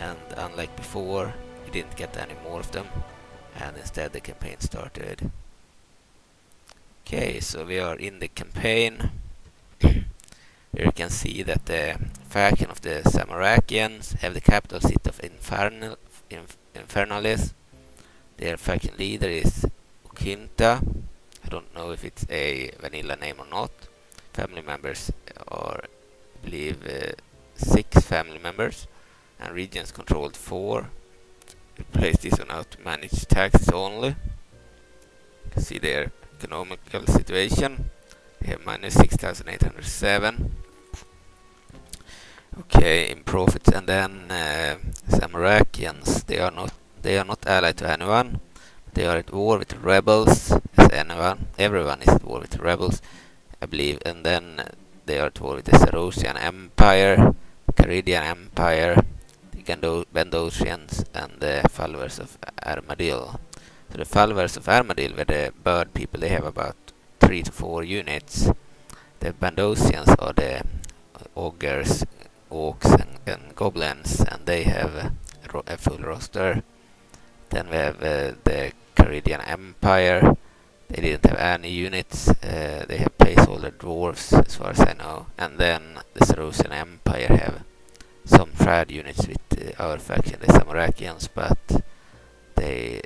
And unlike before, we didn't get any more of them, and instead the campaign started. Okay, so we are in the campaign. Here you can see that the faction of the Zamorakians have the capital city of Infernal, Inf Infernalis. Their faction leader is Ukinta. I don't know if it's a vanilla name or not. Family members are, I believe, uh, six family members, and regions controlled four. Replace this one out to manage taxes only. See their economical situation. They have minus 6,807 Okay, in profits, and then uh, Zamorakians. They are not they are not allied to anyone. They are at war with rebels. Anyone, everyone is at war with the rebels, I believe. And then they are at war with the Zarosian Empire, Kharidian Empire, the Bandosians, and the followers of Armadyl. So the followers of Armadyl were the bird people. They have about three to four units. The Bandosians are the ogres orcs and, and, goblins, and they have a, a, full roster. Then we have uh, the Kharidian Empire. They didn't have any units. Uh, they have placeholder dwarves, as far as I know. And then the Zarosian Empire have some trad units with uh, our faction, the Zamorakians, but they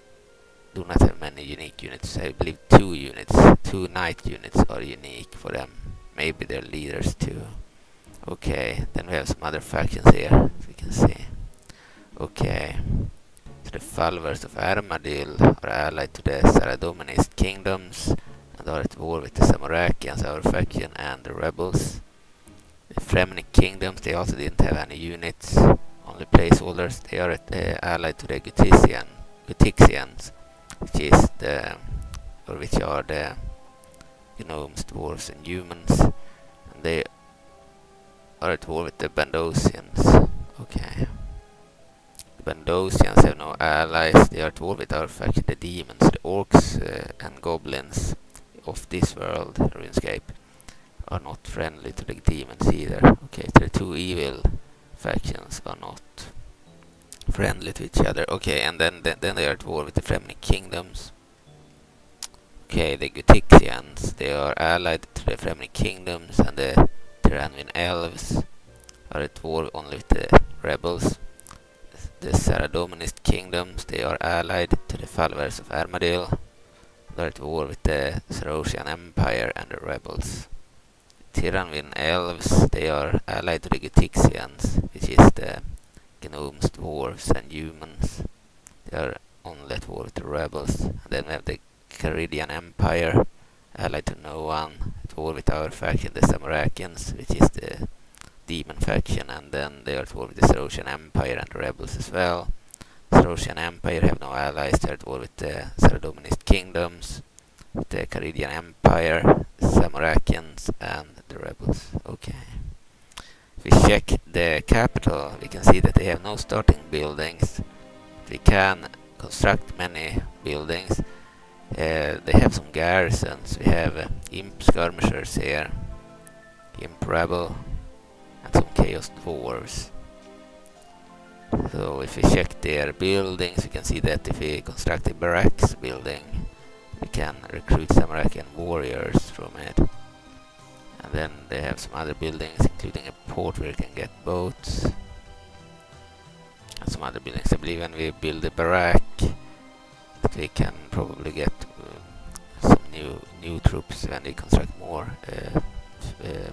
do not have many unique units. I believe two units, two knight units are unique for them. Maybe their leaders too. Okay, then we have some other factions here, as we can see. Okay, the followers of Armadyl are allied to the Saradominist kingdoms and are at war with the Zamorakians, our faction, and the rebels. The Fremennik kingdoms, they also didn't have any units, only placeholders. They are at, uh, allied to the Guthixian, Guthixians, which is the, or which are the gnomes, dwarves, and humans. And they are at war with the Bandosians. Okay. The Bandosians have no allies. They are at war with our faction, the demons, the orcs uh, and goblins of this world, RuneScape, are not friendly to the demons either. Okay, the two evil factions are not friendly to each other. Okay, and then then, they are at war with the Fremennik kingdoms. Okay, the Guthixians, they are allied to the Fremennik kingdoms and the Tyrannian elves are at war only with the rebels. The Saradominist kingdoms, they are allied to the followers of Armadyl. They are at war with the Zarosian Empire and the rebels. Tyrannian elves, they are allied to the Guthixians, which is the gnomes, dwarves and humans. They are only at war with the rebels. And then we have the Kharidian Empire, allied to no one, at war with our faction, the Zamorakians, which is the demon faction, and then they are at war with the Zarosian Empire and the rebels as well. Zarosian Empire have no allies, they are at war with the Saradominist kingdoms, the Kharidian Empire, Zamorakians, and the rebels. Okay. If we check the capital, we can see that they have no starting buildings. We can construct many buildings Uh, they have some garrisons. We have uh, Imp skirmishers here, Imp rebel, and some Chaos dwarves. So if we check their buildings, we can see that if we construct a barracks building, we can recruit Zamorakian warriors from it. And then they have some other buildings, including a port where you can get boats. And some other buildings. I believe when we build a barrack, we can probably get uh, some new new troops when we construct more uh,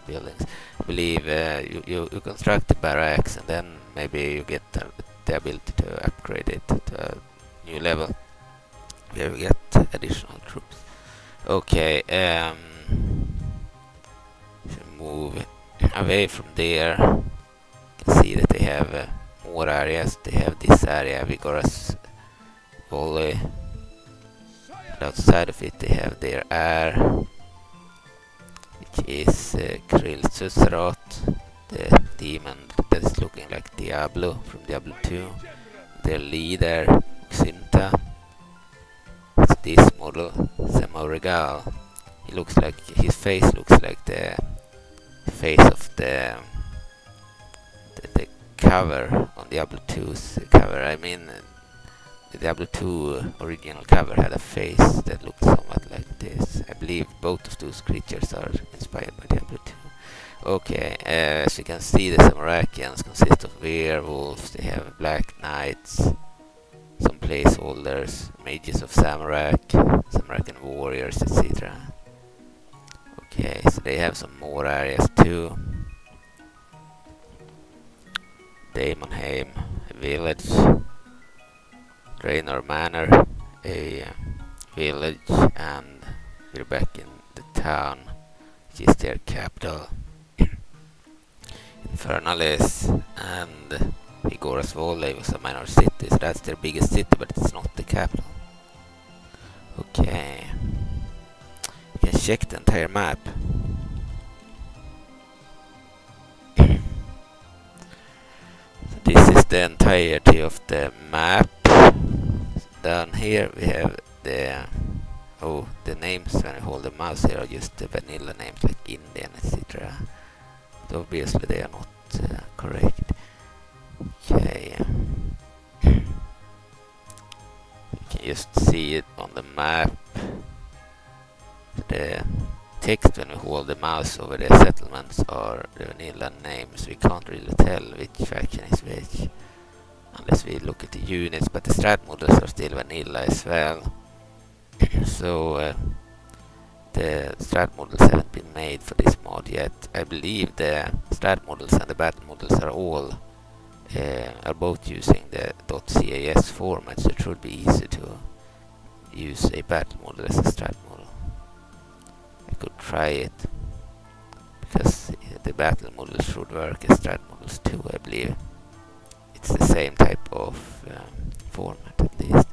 buildings. I believe uh, you, you, you construct the barracks and then maybe you get the, the ability to upgrade it to a new level where we get additional troops. Okay, um, move away from there. You can see that they have uh, more areas. They have this area, Vigorous Volley. And outside of it they have their air, is uh, K'ril the demon that is looking like Diablo from Diablo 2. Their leader, Xynta. It's this model, Samorigal. He looks like, his face looks like the face of the, the, the cover on Diablo 2's cover. I mean, the Diablo 2 original cover had a face that looked somewhat like this. I believe both of those creatures are inspired by Diablo 2. Okay, uh, as you can see the Zamorakians consist of werewolves, they have black knights, some placeholders, mages of Zamorak, Zamorakian warriors, etc. Okay, so they have some more areas too. Daemonheim, village. Draynor Manor, a uh, village, and we're back in the town, which is their capital. Infernalis and Igoras Volley was a minor city, so that's their biggest city, but it's not the capital. Okay. You can check the entire map. so this is the entirety of the map. Down here we have the oh the names when you hold the mouse here are just the vanilla names like Indian etc. So obviously they are not uh, correct. Okay. You can just see it on the map. The text when we hold the mouse over the settlements are the vanilla names. We can't really tell which faction is which unless we look at the units, but the strat models are still vanilla as well. so uh, the strat models haven't been made for this mod yet. I believe the strat models and the battle models are all uh, are both using the .cas format, so it should be easy to use a battle model as a strat model. I could try it because the battle models should work as strat models too, I believe. It's the same type of um, format at least.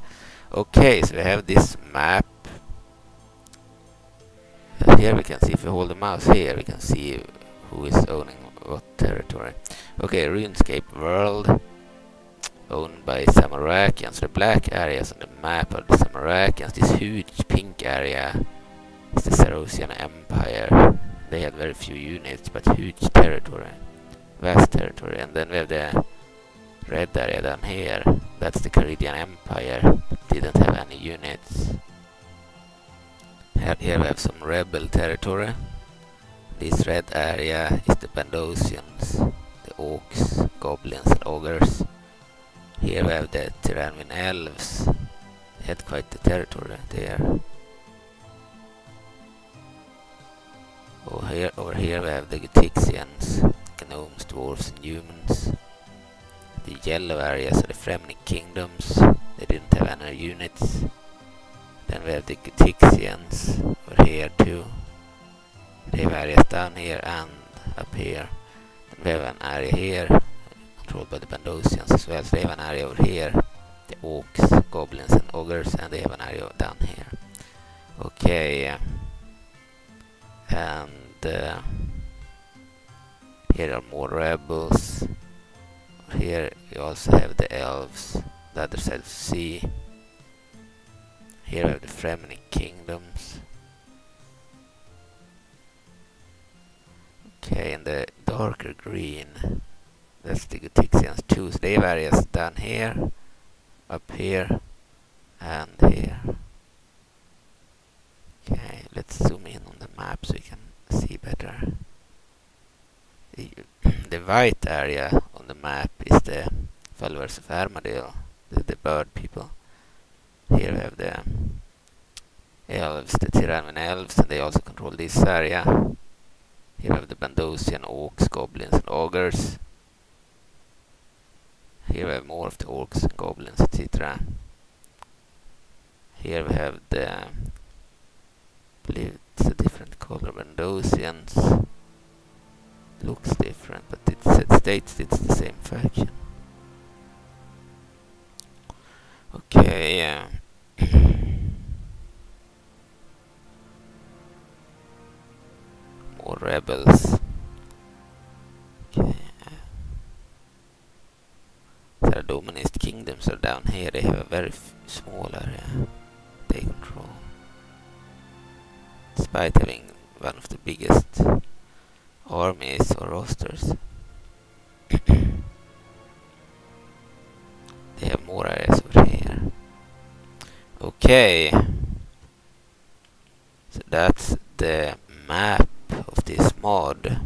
Okay, so we have this map. Uh, here we can see, if we hold the mouse here, we can see who is owning what territory. Okay, RuneScape World, owned by Zamorakians. The black areas on the map are the Zamorakians. This huge pink area is the Zarosian Empire. They had very few units, but huge territory, vast territory. And then we have the red area down here. That's the Kharidian Empire. Didn't have any units. Here we have some rebel territory. This red area is the Bandosians, the Orcs, Goblins and Ogres. Here we have the Tirannwn Elves. They had quite the territory there. Over here, over here we have the Guthixians, Gnomes, Dwarves and Humans. The yellow areas are the Fremennik Kingdoms. They didn't have any units. Then we have the Guthixians over here too. They have areas down here and up here. Then we have an area here controlled by the Bandosians as well. So they have an area over here. The Orcs, Goblins and Ogres and they have an area down here. Okay. And uh, here are more rebels. Here you also have the elves, the other side of the sea. Here we have the Fremennik kingdoms. Okay, and the darker green, that's the Guthixians too. So they have areas down here, up here, and here. Okay, let's zoom in on the map so we can see better. The, white area the map is the followers of Armadyl, the, the bird people. Here we have the elves, the Tyrannian elves, and they also control this area. Here we have the Bandosian orcs, goblins, and ogres. Here we have more of the orcs and goblins, etc. Here we have the, I believe it's a different color, Bandosians. Looks different, but it, states it's the same faction. Okay, yeah. More rebels. Okay. Saradominist kingdoms are down here. They have a very small area they control. Despite having one of the biggest armies or rosters. they have more areas over here. Okay. So that's the map of this mod.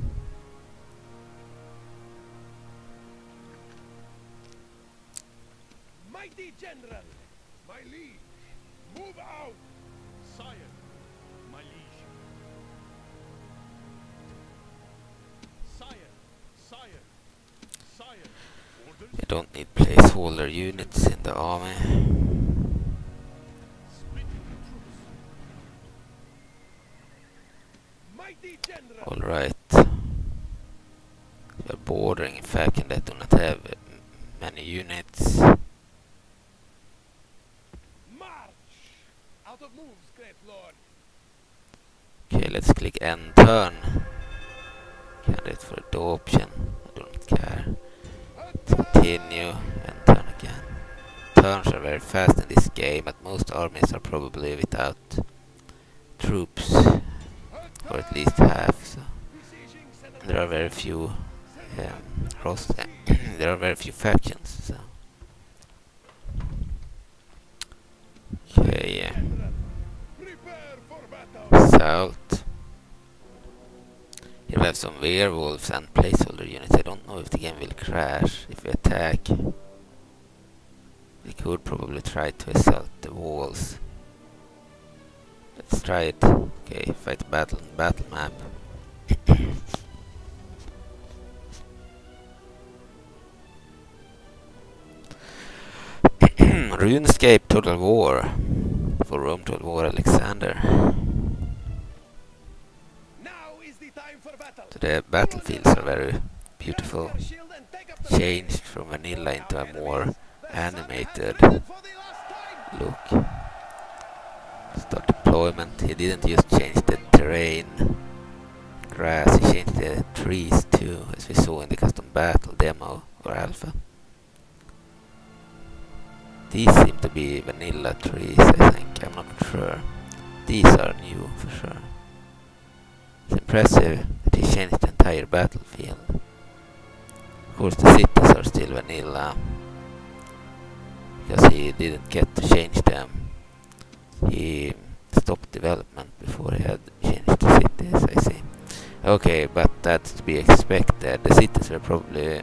You don't need placeholder units in the army. Alright. We're bordering faction that do not have uh, many units. Okay, let's click end turn. Candidate for adoption. I don't care. Continue and turn again. Turns are very fast in this game, but most armies are probably without troops, or at least half. So there are very few um, there are very few factions. So okay, yeah. South. Have some werewolves and placeholder units. I don't know if the game will crash if we attack. We could probably try to assault the walls. Let's try it. Okay, fight battle battle map. RuneScape Total War for Rome Total War Alexander. So the battlefields are very beautiful, changed from vanilla into a more animated look. Start deployment. He didn't just change the terrain, grass. He changed the trees too, as we saw in the custom battle demo or alpha. These seem to be vanilla trees, I think. I'm not sure. These are new for sure. It's impressive he changed the entire battlefield. Of course, the cities are still vanilla because he didn't get to change them. He stopped development before he had changed the cities, I see. Okay, but that's to be expected. The cities were probably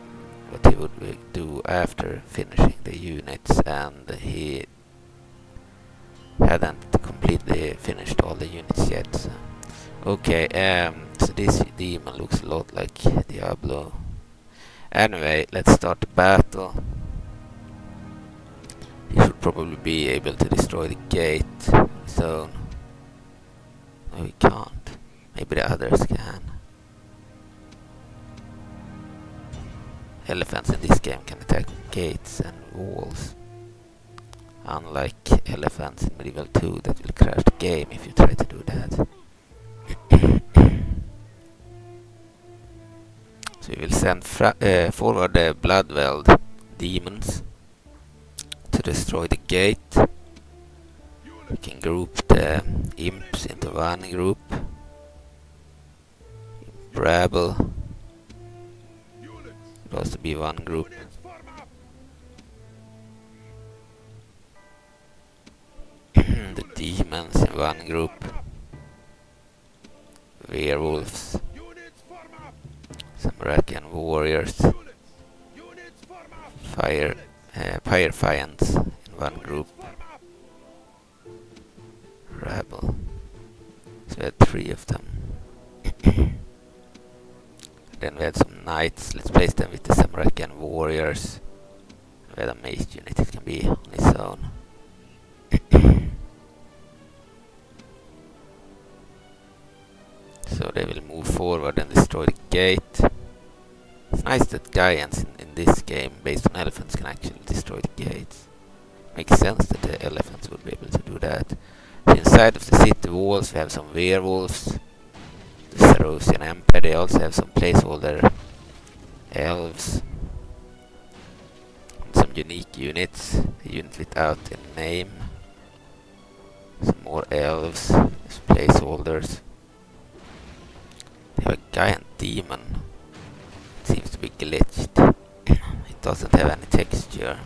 what he would uh, do after finishing the units, and he hadn't completely finished all the units yet. So. Okay, um, so this demon looks a lot like Diablo. Anyway, let's start the battle. He should probably be able to destroy the gate zone. No, he can't. Maybe the others can. Elephants in this game can attack gates and walls. Unlike elephants in Medieval 2 that will crash the game if you try to do that. So we will send uh, forward the Bloodveld demons to destroy the gate. We can group the imps into one group. Rabble Units. would also be one group. The demons in one group. Werewolves, some Rakan warriors, fire, uh, Pyrofiends in one group. Rabble. So we had three of them. then we had some knights. Let's place them with the Zamorakian warriors. We had a mage unit. It can be on its own. So they will move forward and destroy the gate. It's nice that giants in, in this game, based on elephants, can actually destroy the gates. Makes sense that the elephants would be able to do that. Inside of the city walls we have some werewolves. The Zarosian Empire, they also have some placeholder elves. And some unique units. A unit without a name. Some more elves placeholders. Have a giant demon. It seems to be glitched. it doesn't have any texture.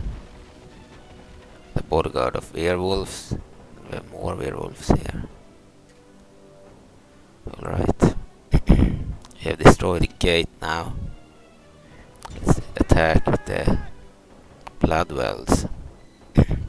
The bodyguard of werewolves. We have more werewolves here. Alright. we have destroyed the gate now. Let's attack the Bloodvelds.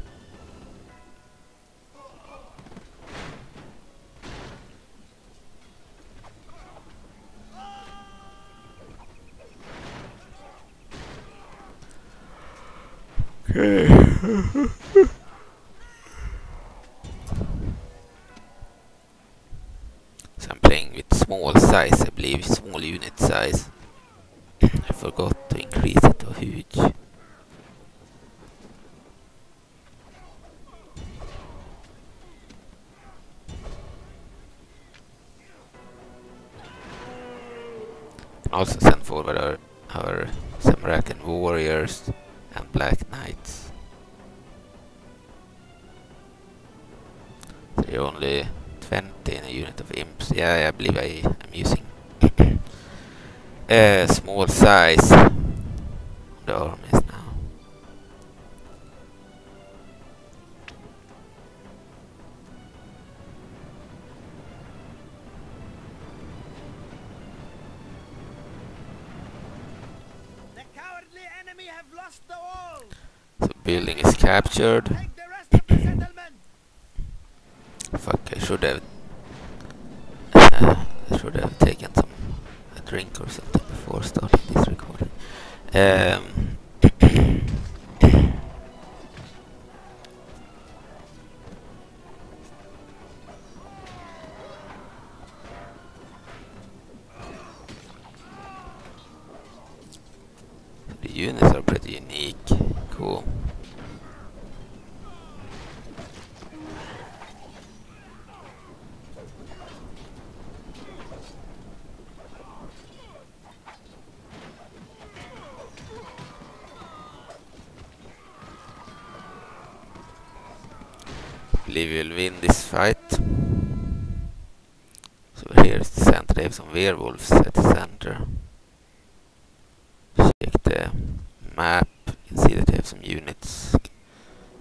Okay. So I'm playing with small size, I believe, small unit size. I forgot to increase it to huge. Also send forward our, our Zamorakian warriors and black knights. So you're only 20 in a unit of imps. Yeah, I believe I am using a small size the armies the building is captured. Take the rest of the settlement. Fuck, I should have I should have taken some a drink or something before starting this recording. Um, werewolves at the center. Check the map. You can see that they have some units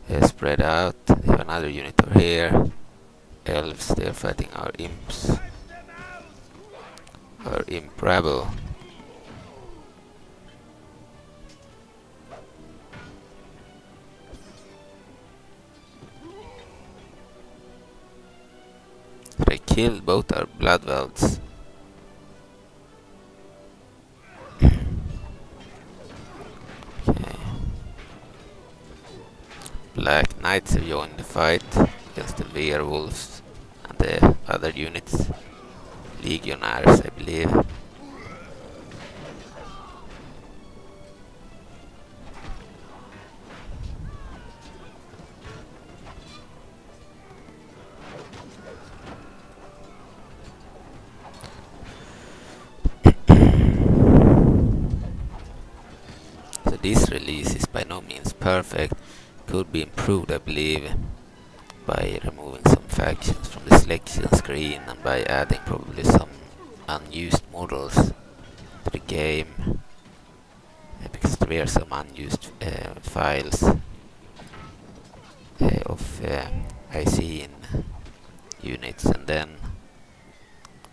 uh, spread out. They have another unit over here. Elves, they're fighting our imps. Our imp. So they killed both our bloodvelds. Okay. Knights have joined the fight against the werewolves and the other units. Legionnaires, I believe. Believe. by removing some factions from the selection screen and by adding probably some unused models to the game uh, because there are some unused uh, files uh, of uh, IC units and then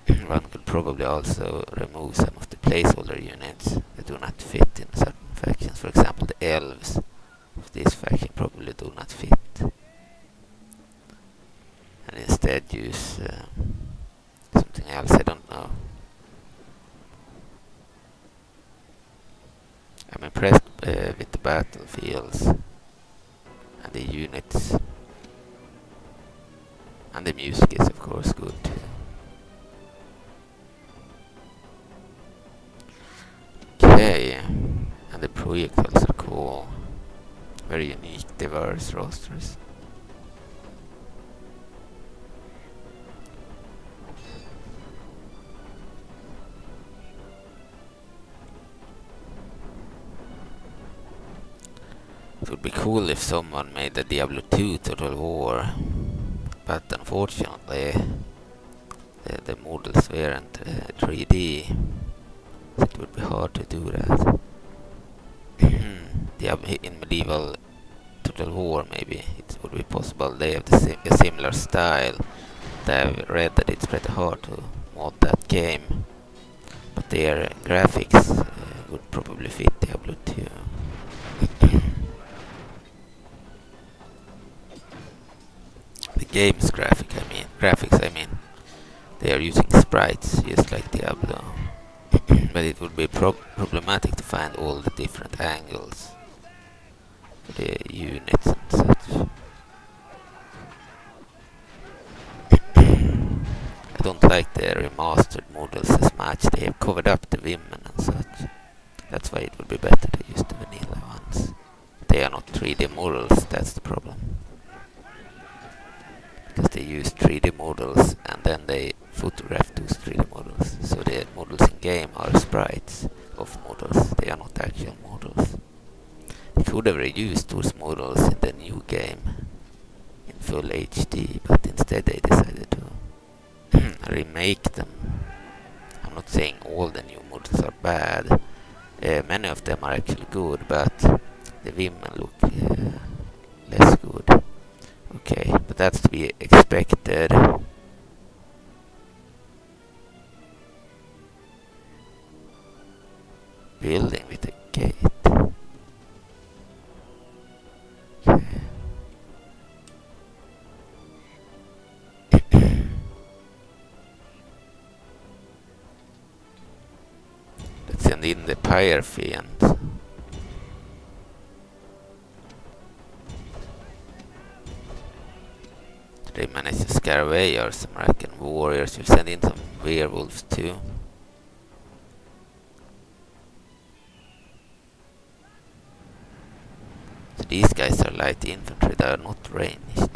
one could probably also remove some of the placeholder units that do not fit in certain factions. For example, the elves this faction probably do not fit. And instead use uh, something else, I don't know. I'm impressed uh, with the battlefields and the units. Rosters. It would be cool if someone made a Diablo 2 Total War, but unfortunately the, the models weren't uh, 3D, so it would be hard to do that. In medieval Total War maybe it would be possible. They have the a similar style. I've read that it's pretty hard to mod that game, but their graphics uh, would probably fit Diablo 2. the game's graphic, I mean, graphics, I mean, they are using sprites just like Diablo, but it would be pro problematic to find all the different angles the units and such. I don't like the remastered models as much. They have covered up the women and such. Let's in the pyre fiend. They managed to scare away our American warriors. We've sent in some werewolves too. So these guys are light infantry, they are not ranged,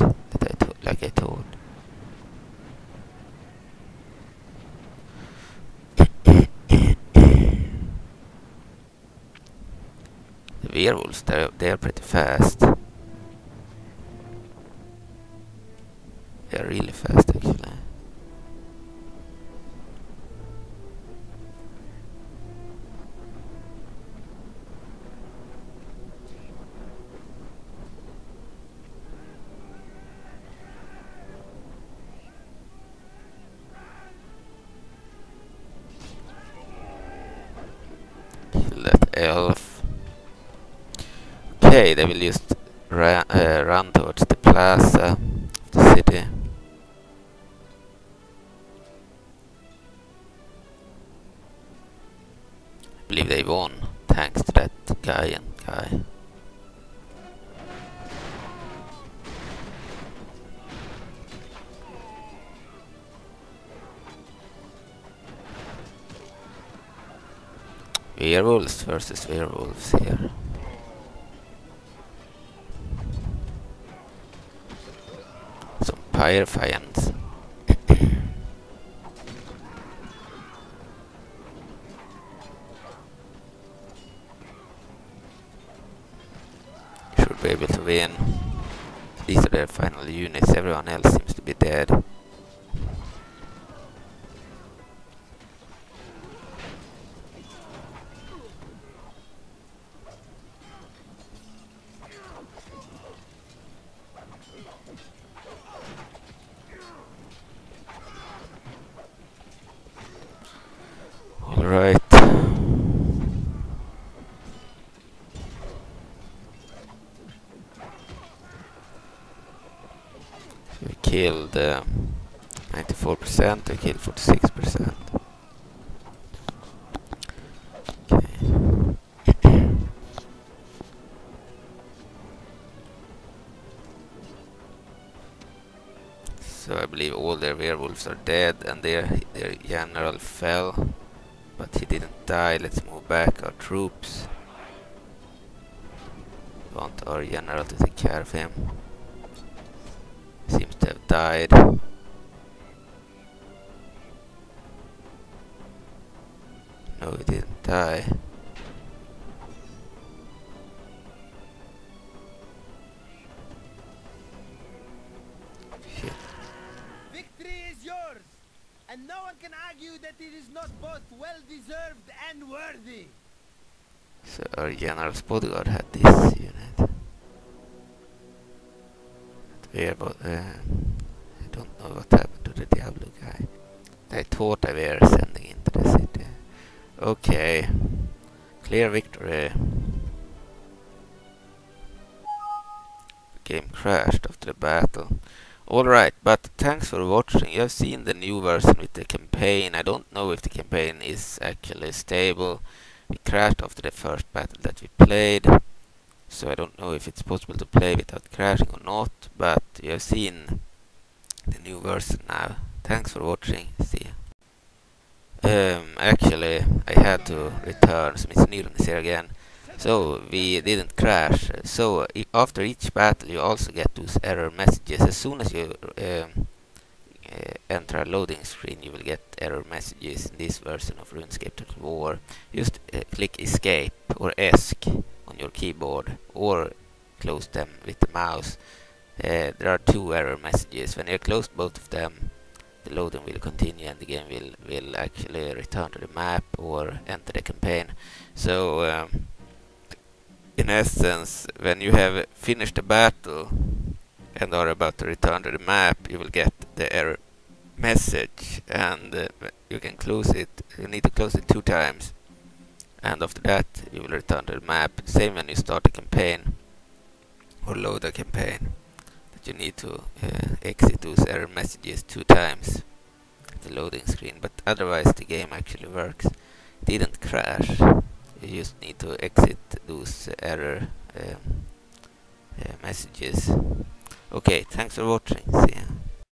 like I told. the werewolves, they're, they're pretty fast. They're really fast will just ra uh, run towards the plaza of the city. I believe they won thanks to that guy and guy. Werewolves versus werewolves here. Pyre fiends. Should be able to win. these are their final units. Everyone else so I believe all their werewolves are dead and their, their general fell. But he didn't die, let's move back our troops. Want our general to take care of him seems to have died. No, he didn't die. General's bodyguard had this unit. We about, uh, I don't know what happened to the Diablo guy. They thought I were sending into the city. Okay. Clear victory. Game crashed after the battle. Alright, but thanks for watching. You have seen the new version with the campaign. I don't know if the campaign is actually stable. It crashed after the first battle that we played. So I don't know if it's possible to play without crashing or not. But you have seen the new version now. Thanks for watching. See ya. Um, actually, I had to return. Smith Newton here again. So we didn't crash. So after each battle, you also get those error messages. As soon as you um, uh, enter a loading screen, you will get error messages in this version of RuneScape Total War. Just uh, click Escape or ESC on your keyboard, or close them with the mouse. Uh, there are two error messages. When you close both of them, the loading will continue and the game will will actually return to the map or enter the campaign. So. Um, in essence, when you have finished the battle and are about to return to the map, you will get the error message and uh, you can close it. You need to close it two times. And after that, you will return to the map. Same when you start a campaign or load a campaign. That you need to uh, exit those error messages two times at the loading screen. But otherwise, the game actually works. It didn't crash you just need to exit those error um, uh, messages. Okay, thanks for watching. See ya.